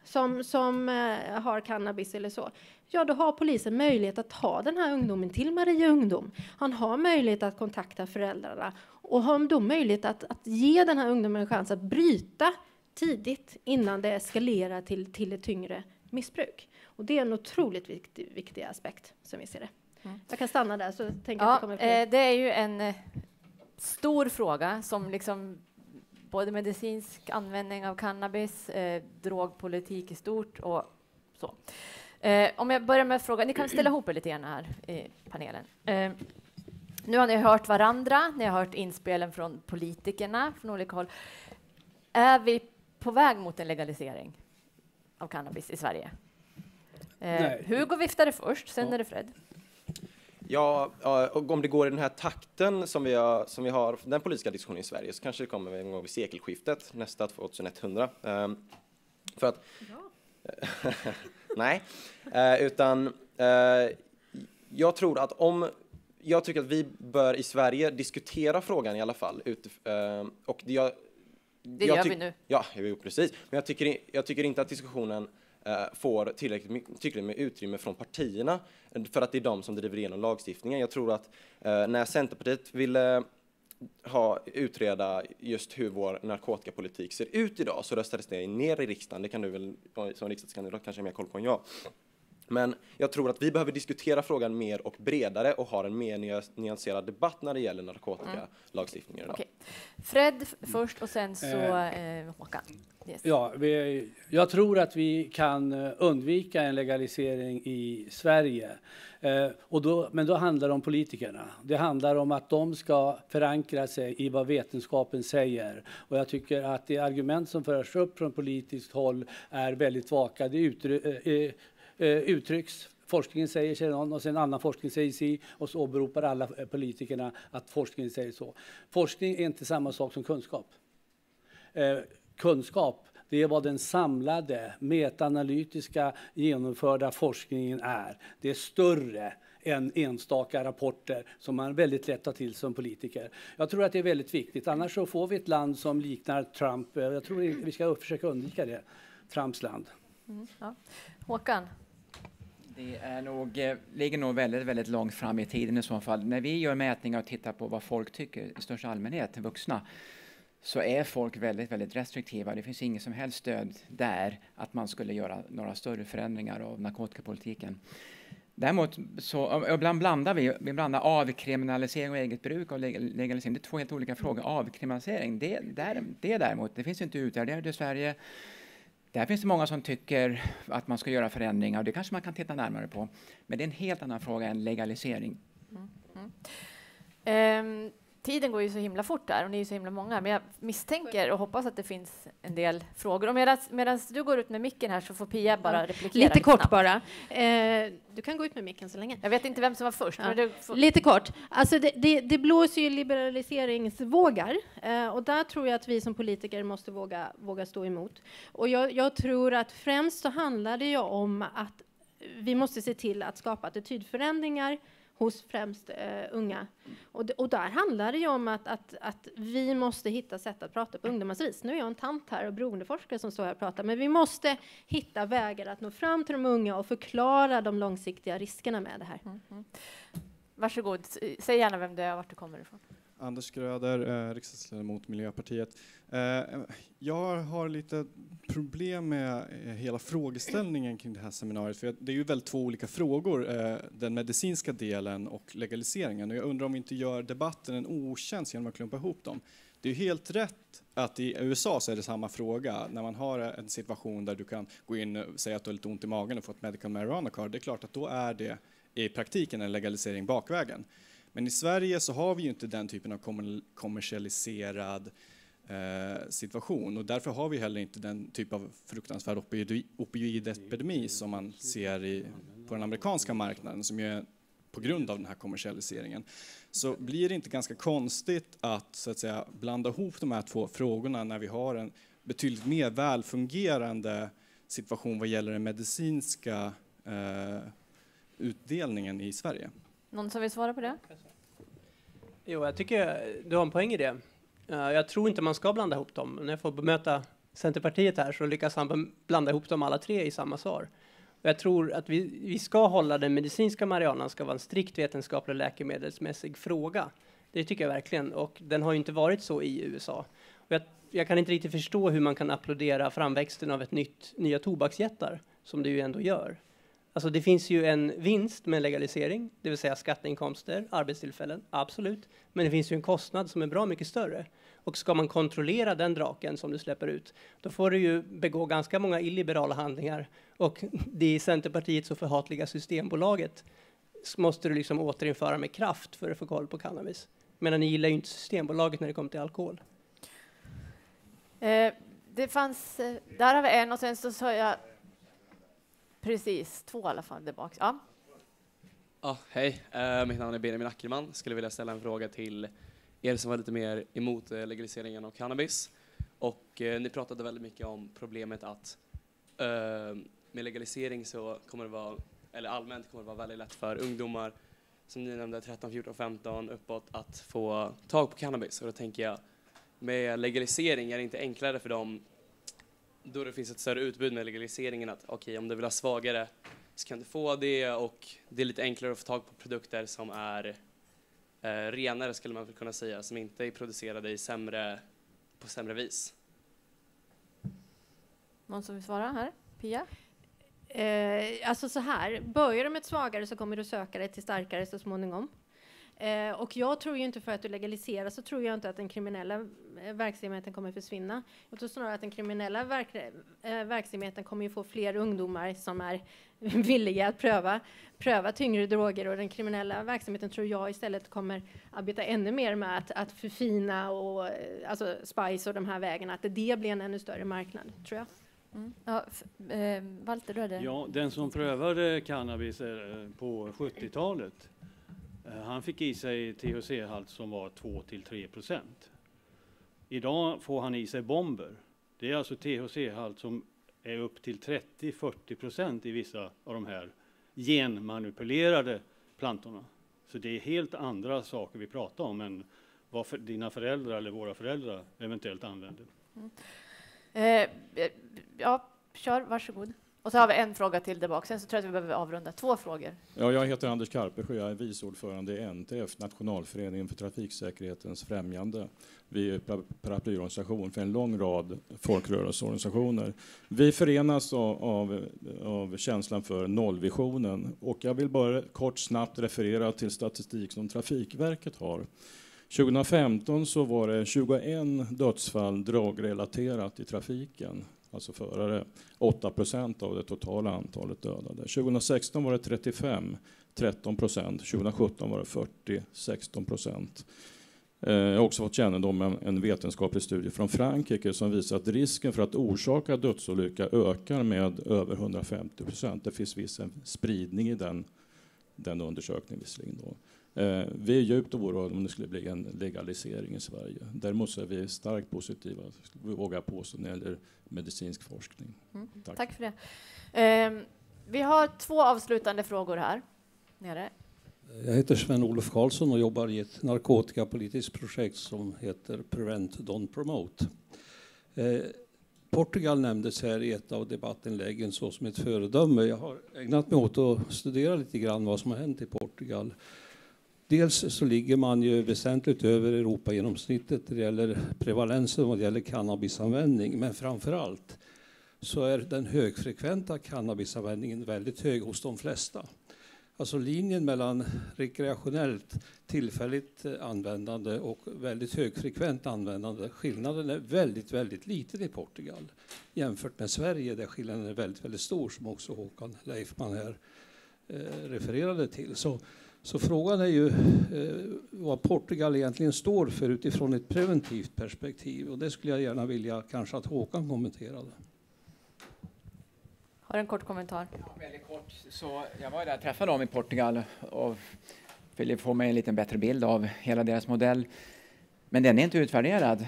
som, som eh, har cannabis eller så, ja då har polisen möjlighet att ta den här ungdomen till Maria Ungdom. Han har möjlighet att kontakta föräldrarna och har då möjlighet att, att ge den här ungdomen en chans att bryta tidigt innan det eskalerar till, till ett tyngre missbruk. Och det är en otroligt viktig, viktig aspekt som vi ser det. Mm. Jag kan stanna där så tänker ja, att det kommer fler. Eh, det är ju en eh, stor fråga som liksom både medicinsk användning av cannabis, eh, drogpolitik i stort och så. Eh, om jag börjar med frågan, ni kan ställa ihop er lite grann här i panelen. Eh, nu har ni hört varandra, ni har hört inspelen från politikerna från olika håll. Är vi på väg mot en legalisering av cannabis i Sverige? Eh, Hugo viftade först, sen ja. är det Fred. Ja, och om det går i den här takten som vi har, som vi har den politiska diskussionen i Sverige så kanske det kommer en gång vid sekelskiftet, nästa 2100. Um, ehm, för att... Ja. nej, uh, utan uh, jag tror att om jag tycker att vi bör i Sverige diskutera frågan i alla fall. Ut, uh, och det, jag, det jag gör vi nu. Ja, precis. Men jag tycker, jag tycker inte att diskussionen Eh, får tillräckligt, tillräckligt med utrymme från partierna för att det är de som driver igenom lagstiftningen. Jag tror att eh, när Centerpartiet ville ha, utreda just hur vår narkotikapolitik ser ut idag så röstades det ner i riksdagen. Det kan du väl som riksdagskandidat kanske mer koll på än jag. Men jag tror att vi behöver diskutera frågan mer och bredare och ha en mer nyanserad debatt när det gäller narkotikalagstiftningen idag. Okay. Fred först och sen så eh, eh Håkan. Yes. Ja, vi, jag tror att vi kan eh, undvika en legalisering i Sverige. Eh, och då, men då handlar det om politikerna. Det handlar om att de ska förankra sig i vad vetenskapen säger. Och jag tycker att det argument som förs upp från politiskt håll är väldigt vaka. Det utry, eh, eh, Eh, uttrycks forskningen säger sig någon och sen annan forskning säger sig och så åberopar alla eh, politikerna att forskningen säger så. Forskning är inte samma sak som kunskap. Eh, kunskap, det är vad den samlade metaanalytiska genomförda forskningen är. Det är större än enstaka rapporter som man väldigt lätt tar till som politiker. Jag tror att det är väldigt viktigt, annars så får vi ett land som liknar Trump. Jag tror vi ska försöka undvika det, Trumps land. Mm, ja. Håkan? Det är nog, eh, ligger nog väldigt, väldigt långt fram i tiden i så fall. När vi gör mätningar och tittar på vad folk tycker i största allmänhet, vuxna, så är folk väldigt, väldigt restriktiva. Det finns inget som helst stöd där att man skulle göra några större förändringar av narkotikapolitiken. Däremot så eh, ibland blandar vi, vi blandar avkriminalisering och eget bruk och legalisering. Det är två helt olika frågor. Avkriminalisering, det, där, det däremot, det finns inte utvärderat i Sverige. Där finns det många som tycker att man ska göra förändringar och det kanske man kan titta närmare på. Men det är en helt annan fråga än legalisering. Mm. Mm. Um, tiden går ju så himla fort där och ni är så himla många, men jag misstänker och hoppas att det finns en del frågor. Och medan du går ut med micken här så får Pia bara replikera. Lite kort snabbt. bara. Eh, du kan gå ut med micken så länge. Jag vet inte vem som var först. Ja. Får... Lite kort. Alltså det, det, det blåser ju liberaliseringsvågar eh, och där tror jag att vi som politiker måste våga, våga stå emot. Och jag, jag tror att främst så handlar det ju om att vi måste se till att skapa attitydförändringar hos främst eh, unga. Och, och, där handlar det ju om att, att, att vi måste hitta sätt att prata på ungdomars vis. Nu är jag en tant här och beroendeforskare som står här och pratar, men vi måste hitta vägar att nå fram till de unga och förklara de långsiktiga riskerna med det här. Mm, -hmm. Varsågod, säg gärna vem du är och vart du kommer ifrån. Anders Gröder, eh, riksdagsledamot Miljöpartiet. Eh, jag har lite problem med eh, hela frågeställningen kring det här seminariet. För det är ju väldigt två olika frågor, eh, den medicinska delen och legaliseringen. Och jag undrar om vi inte gör debatten en otjänst genom att klumpa ihop dem. Det är helt rätt att i USA så är det samma fråga. När man har en situation där du kan gå in och säga att du har lite ont i magen och få ett medical marijuana card, det är klart att då är det i praktiken en legalisering bakvägen. Men i Sverige så har vi ju inte den typen av kommersialiserad eh, situation och därför har vi heller inte den typ av fruktansvärd opioidepidemi som man ser i, på den amerikanska marknaden som är på grund av den här kommersialiseringen. Så blir det inte ganska konstigt att, så att säga, blanda ihop de här två frågorna när vi har en betydligt mer välfungerande situation vad gäller den medicinska eh, utdelningen i Sverige? Någon som vill svara på det? Jo, jag tycker du har en poäng i det. Eh, jag tror inte man ska blanda ihop dem. När jag får bemöta Centerpartiet här så lyckas han blanda ihop dem alla tre i samma svar. Jag tror att vi, vi ska hålla den medicinska marijuanan ska vara en strikt vetenskaplig läkemedelsmässig fråga. Det tycker jag verkligen och den har ju inte varit så i USA. Och jag, jag kan inte riktigt förstå hur man kan applådera framväxten av ett nytt, nya tobaksjättar som det ju ändå gör. Alltså det finns ju en vinst med legalisering, det vill säga skatteinkomster, arbetstillfällen, absolut. Men det finns ju en kostnad som är bra mycket större. Och ska man kontrollera den draken som du släpper ut, då får du ju begå ganska många illiberala handlingar. Och det i Centerpartiet så förhatliga Systembolaget måste du liksom återinföra med kraft för att få koll på cannabis. Men ni gillar ju inte Systembolaget när det kommer till alkohol. Eh, det fanns, eh, där har vi en och sen så sa jag Precis, två i alla fall där bak. Ja. Ja, hej, uh, mitt namn är Benjamin Ackerman. Skulle vilja ställa en fråga till er som var lite mer emot eh, legaliseringen av cannabis. Och uh, ni pratade väldigt mycket om problemet att med legalisering så kommer det vara, eller allmänt kommer det vara väldigt lätt för ungdomar som ni nämnde, 13, 14, 15 uppåt, att få tag på cannabis. Och då tänker jag, med legalisering, är det inte enklare för dem då det finns ett större utbud med legaliseringen att okej, okay, om du vill ha svagare så kan du få det och det är lite enklare att få tag på produkter som är eh, renare skulle man väl kunna säga, som inte är producerade i sämre, på sämre vis. Någon som vill svara här? Pia? Eh, alltså så här, börjar du med ett svagare så kommer du söka dig till starkare så småningom. Eh, och jag tror ju inte för att du legaliserar så tror jag inte att den kriminella eh, verksamheten kommer försvinna. Jag tror snarare att den kriminella verk eh, verksamheten kommer ju få fler ungdomar som är villiga att pröva, pröva tyngre droger och den kriminella verksamheten tror jag istället kommer arbeta ännu mer med att, att förfina och eh, alltså spice och de här vägarna, att det blir en ännu större marknad, tror jag. Mm. Ja, eh, Walter, du hade... Ja, den som prövade cannabis på 70-talet Eh, Eh, han fick i sig THC-halt som var 2-3 procent. Idag får han i sig bomber. Det är alltså THC-halt som är upp till 30-40 procent i vissa av de här genmanipulerade plantorna. Så det är helt andra saker vi pratar om än vad för dina föräldrar eller våra föräldrar eventuellt använder. Mm. Eh, ja, kör, varsågod. Och så har vi en fråga till där bak. Sen så tror jag att vi behöver avrunda. Två frågor. Ja, jag heter Anders Karpesjö. Jag är vice ordförande i NTF, Nationalföreningen för trafiksäkerhetens främjande. Vi är paraplyorganisation för en lång rad folkrörelseorganisationer. Vi förenas av, av, av känslan för nollvisionen och jag vill bara kort snabbt referera till statistik som Trafikverket har. 2015 så var det 21 dödsfall drogrelaterat i trafiken alltså förare, 8 procent av det totala antalet dödade. 2016 var det 35, 13 procent. 2017 var det 40, 16 procent. Eh, jag har också fått kännedom om en vetenskaplig studie från Frankrike som visar att risken för att orsaka dödsolycka ökar med över 150 procent. Det finns viss spridning i den, den undersökningen visserligen. Då. Eh, vi är djupt oroade om det skulle bli en legalisering i Sverige. Däremot så är vi starkt positiva, vi vågar påstå, när det gäller medicinsk forskning. Mm. Tack. Tack. för det. Eh, vi har två avslutande frågor här nere. Jag heter Sven-Olof Karlsson och jobbar i ett narkotikapolitiskt projekt som heter Prevent Don't Promote. Eh, Portugal nämndes här i ett av debattinläggen så som ett föredöme. Jag har ägnat mig åt att studera lite grann vad som har hänt i Portugal. Dels så ligger man ju väsentligt över Europagenomsnittet när det gäller prevalensen vad det gäller cannabisanvändning. Men framför allt så är den högfrekventa cannabisanvändningen väldigt hög hos de flesta. Alltså linjen mellan rekreationellt tillfälligt användande och väldigt högfrekvent användande, skillnaden är väldigt, väldigt liten i Portugal jämfört med Sverige där skillnaden är väldigt, väldigt stor som också Håkan Leifman här eh, refererade till. Så så frågan är ju eh, vad Portugal egentligen står för utifrån ett preventivt perspektiv. Och det skulle jag gärna vilja kanske att Håkan kommenterade. Har en kort kommentar? Ja, väldigt kort. Så jag var där och träffade dem i Portugal och ville få mig en lite bättre bild av hela deras modell. Men den är inte utvärderad.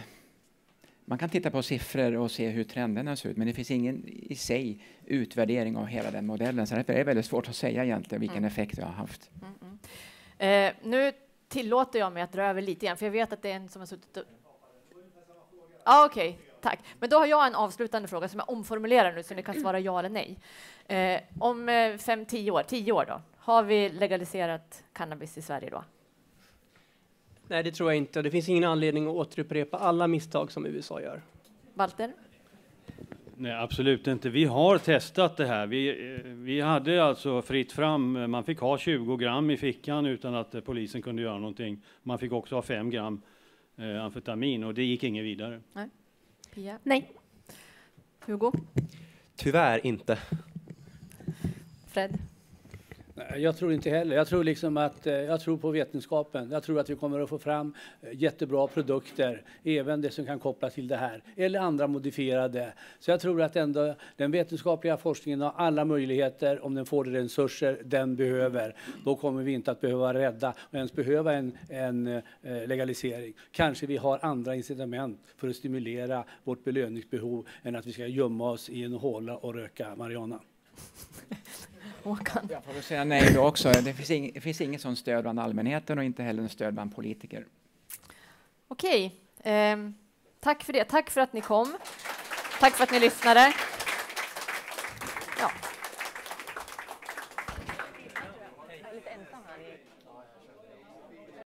Man kan titta på siffror och se hur trenderna ser ut, men det finns ingen i sig utvärdering av hela den modellen. Så det är väldigt svårt att säga egentligen vilken mm. effekt det har haft. Mm, mm. Eh, nu tillåter jag mig att dra över lite grann, för jag vet att det är en som har suttit och... Ah, Okej, okay, tack. Men då har jag en avslutande fråga som jag omformulerar nu så ni kan svara ja eller nej. Eh, om eh, fem, tio år, tio år då, har vi legaliserat cannabis i Sverige då? Nej, det tror jag inte. Det finns ingen anledning att återupprepa alla misstag som USA gör. Walter? Nej, absolut inte. Vi har testat det här. Vi, eh, vi hade alltså fritt fram. Man fick ha 20 gram i fickan utan att polisen kunde göra någonting. Man fick också ha 5 gram eh, amfetamin och det gick inget vidare. Nej. Pia? Nej. Hugo? Tyvärr inte. Fred? Jag tror inte heller. Jag tror, liksom att, eh, jag tror på vetenskapen. Jag tror att vi kommer att få fram eh, jättebra produkter, även det som kan kopplas till det här, eller andra modifierade. Så jag tror att ändå den vetenskapliga forskningen har alla möjligheter, om den får de resurser den behöver. Då kommer vi inte att behöva rädda och ens behöva en, en eh, legalisering. Kanske vi har andra incitament för att stimulera vårt belöningsbehov än att vi ska gömma oss i en håla och röka marijuana. Håkan? Jag får säga nej då också. Det finns, ing, det finns inget sådant stöd bland allmänheten och inte heller stöd bland politiker. Okej. Eh, tack för det. Tack för att ni kom. Tack för att ni lyssnade.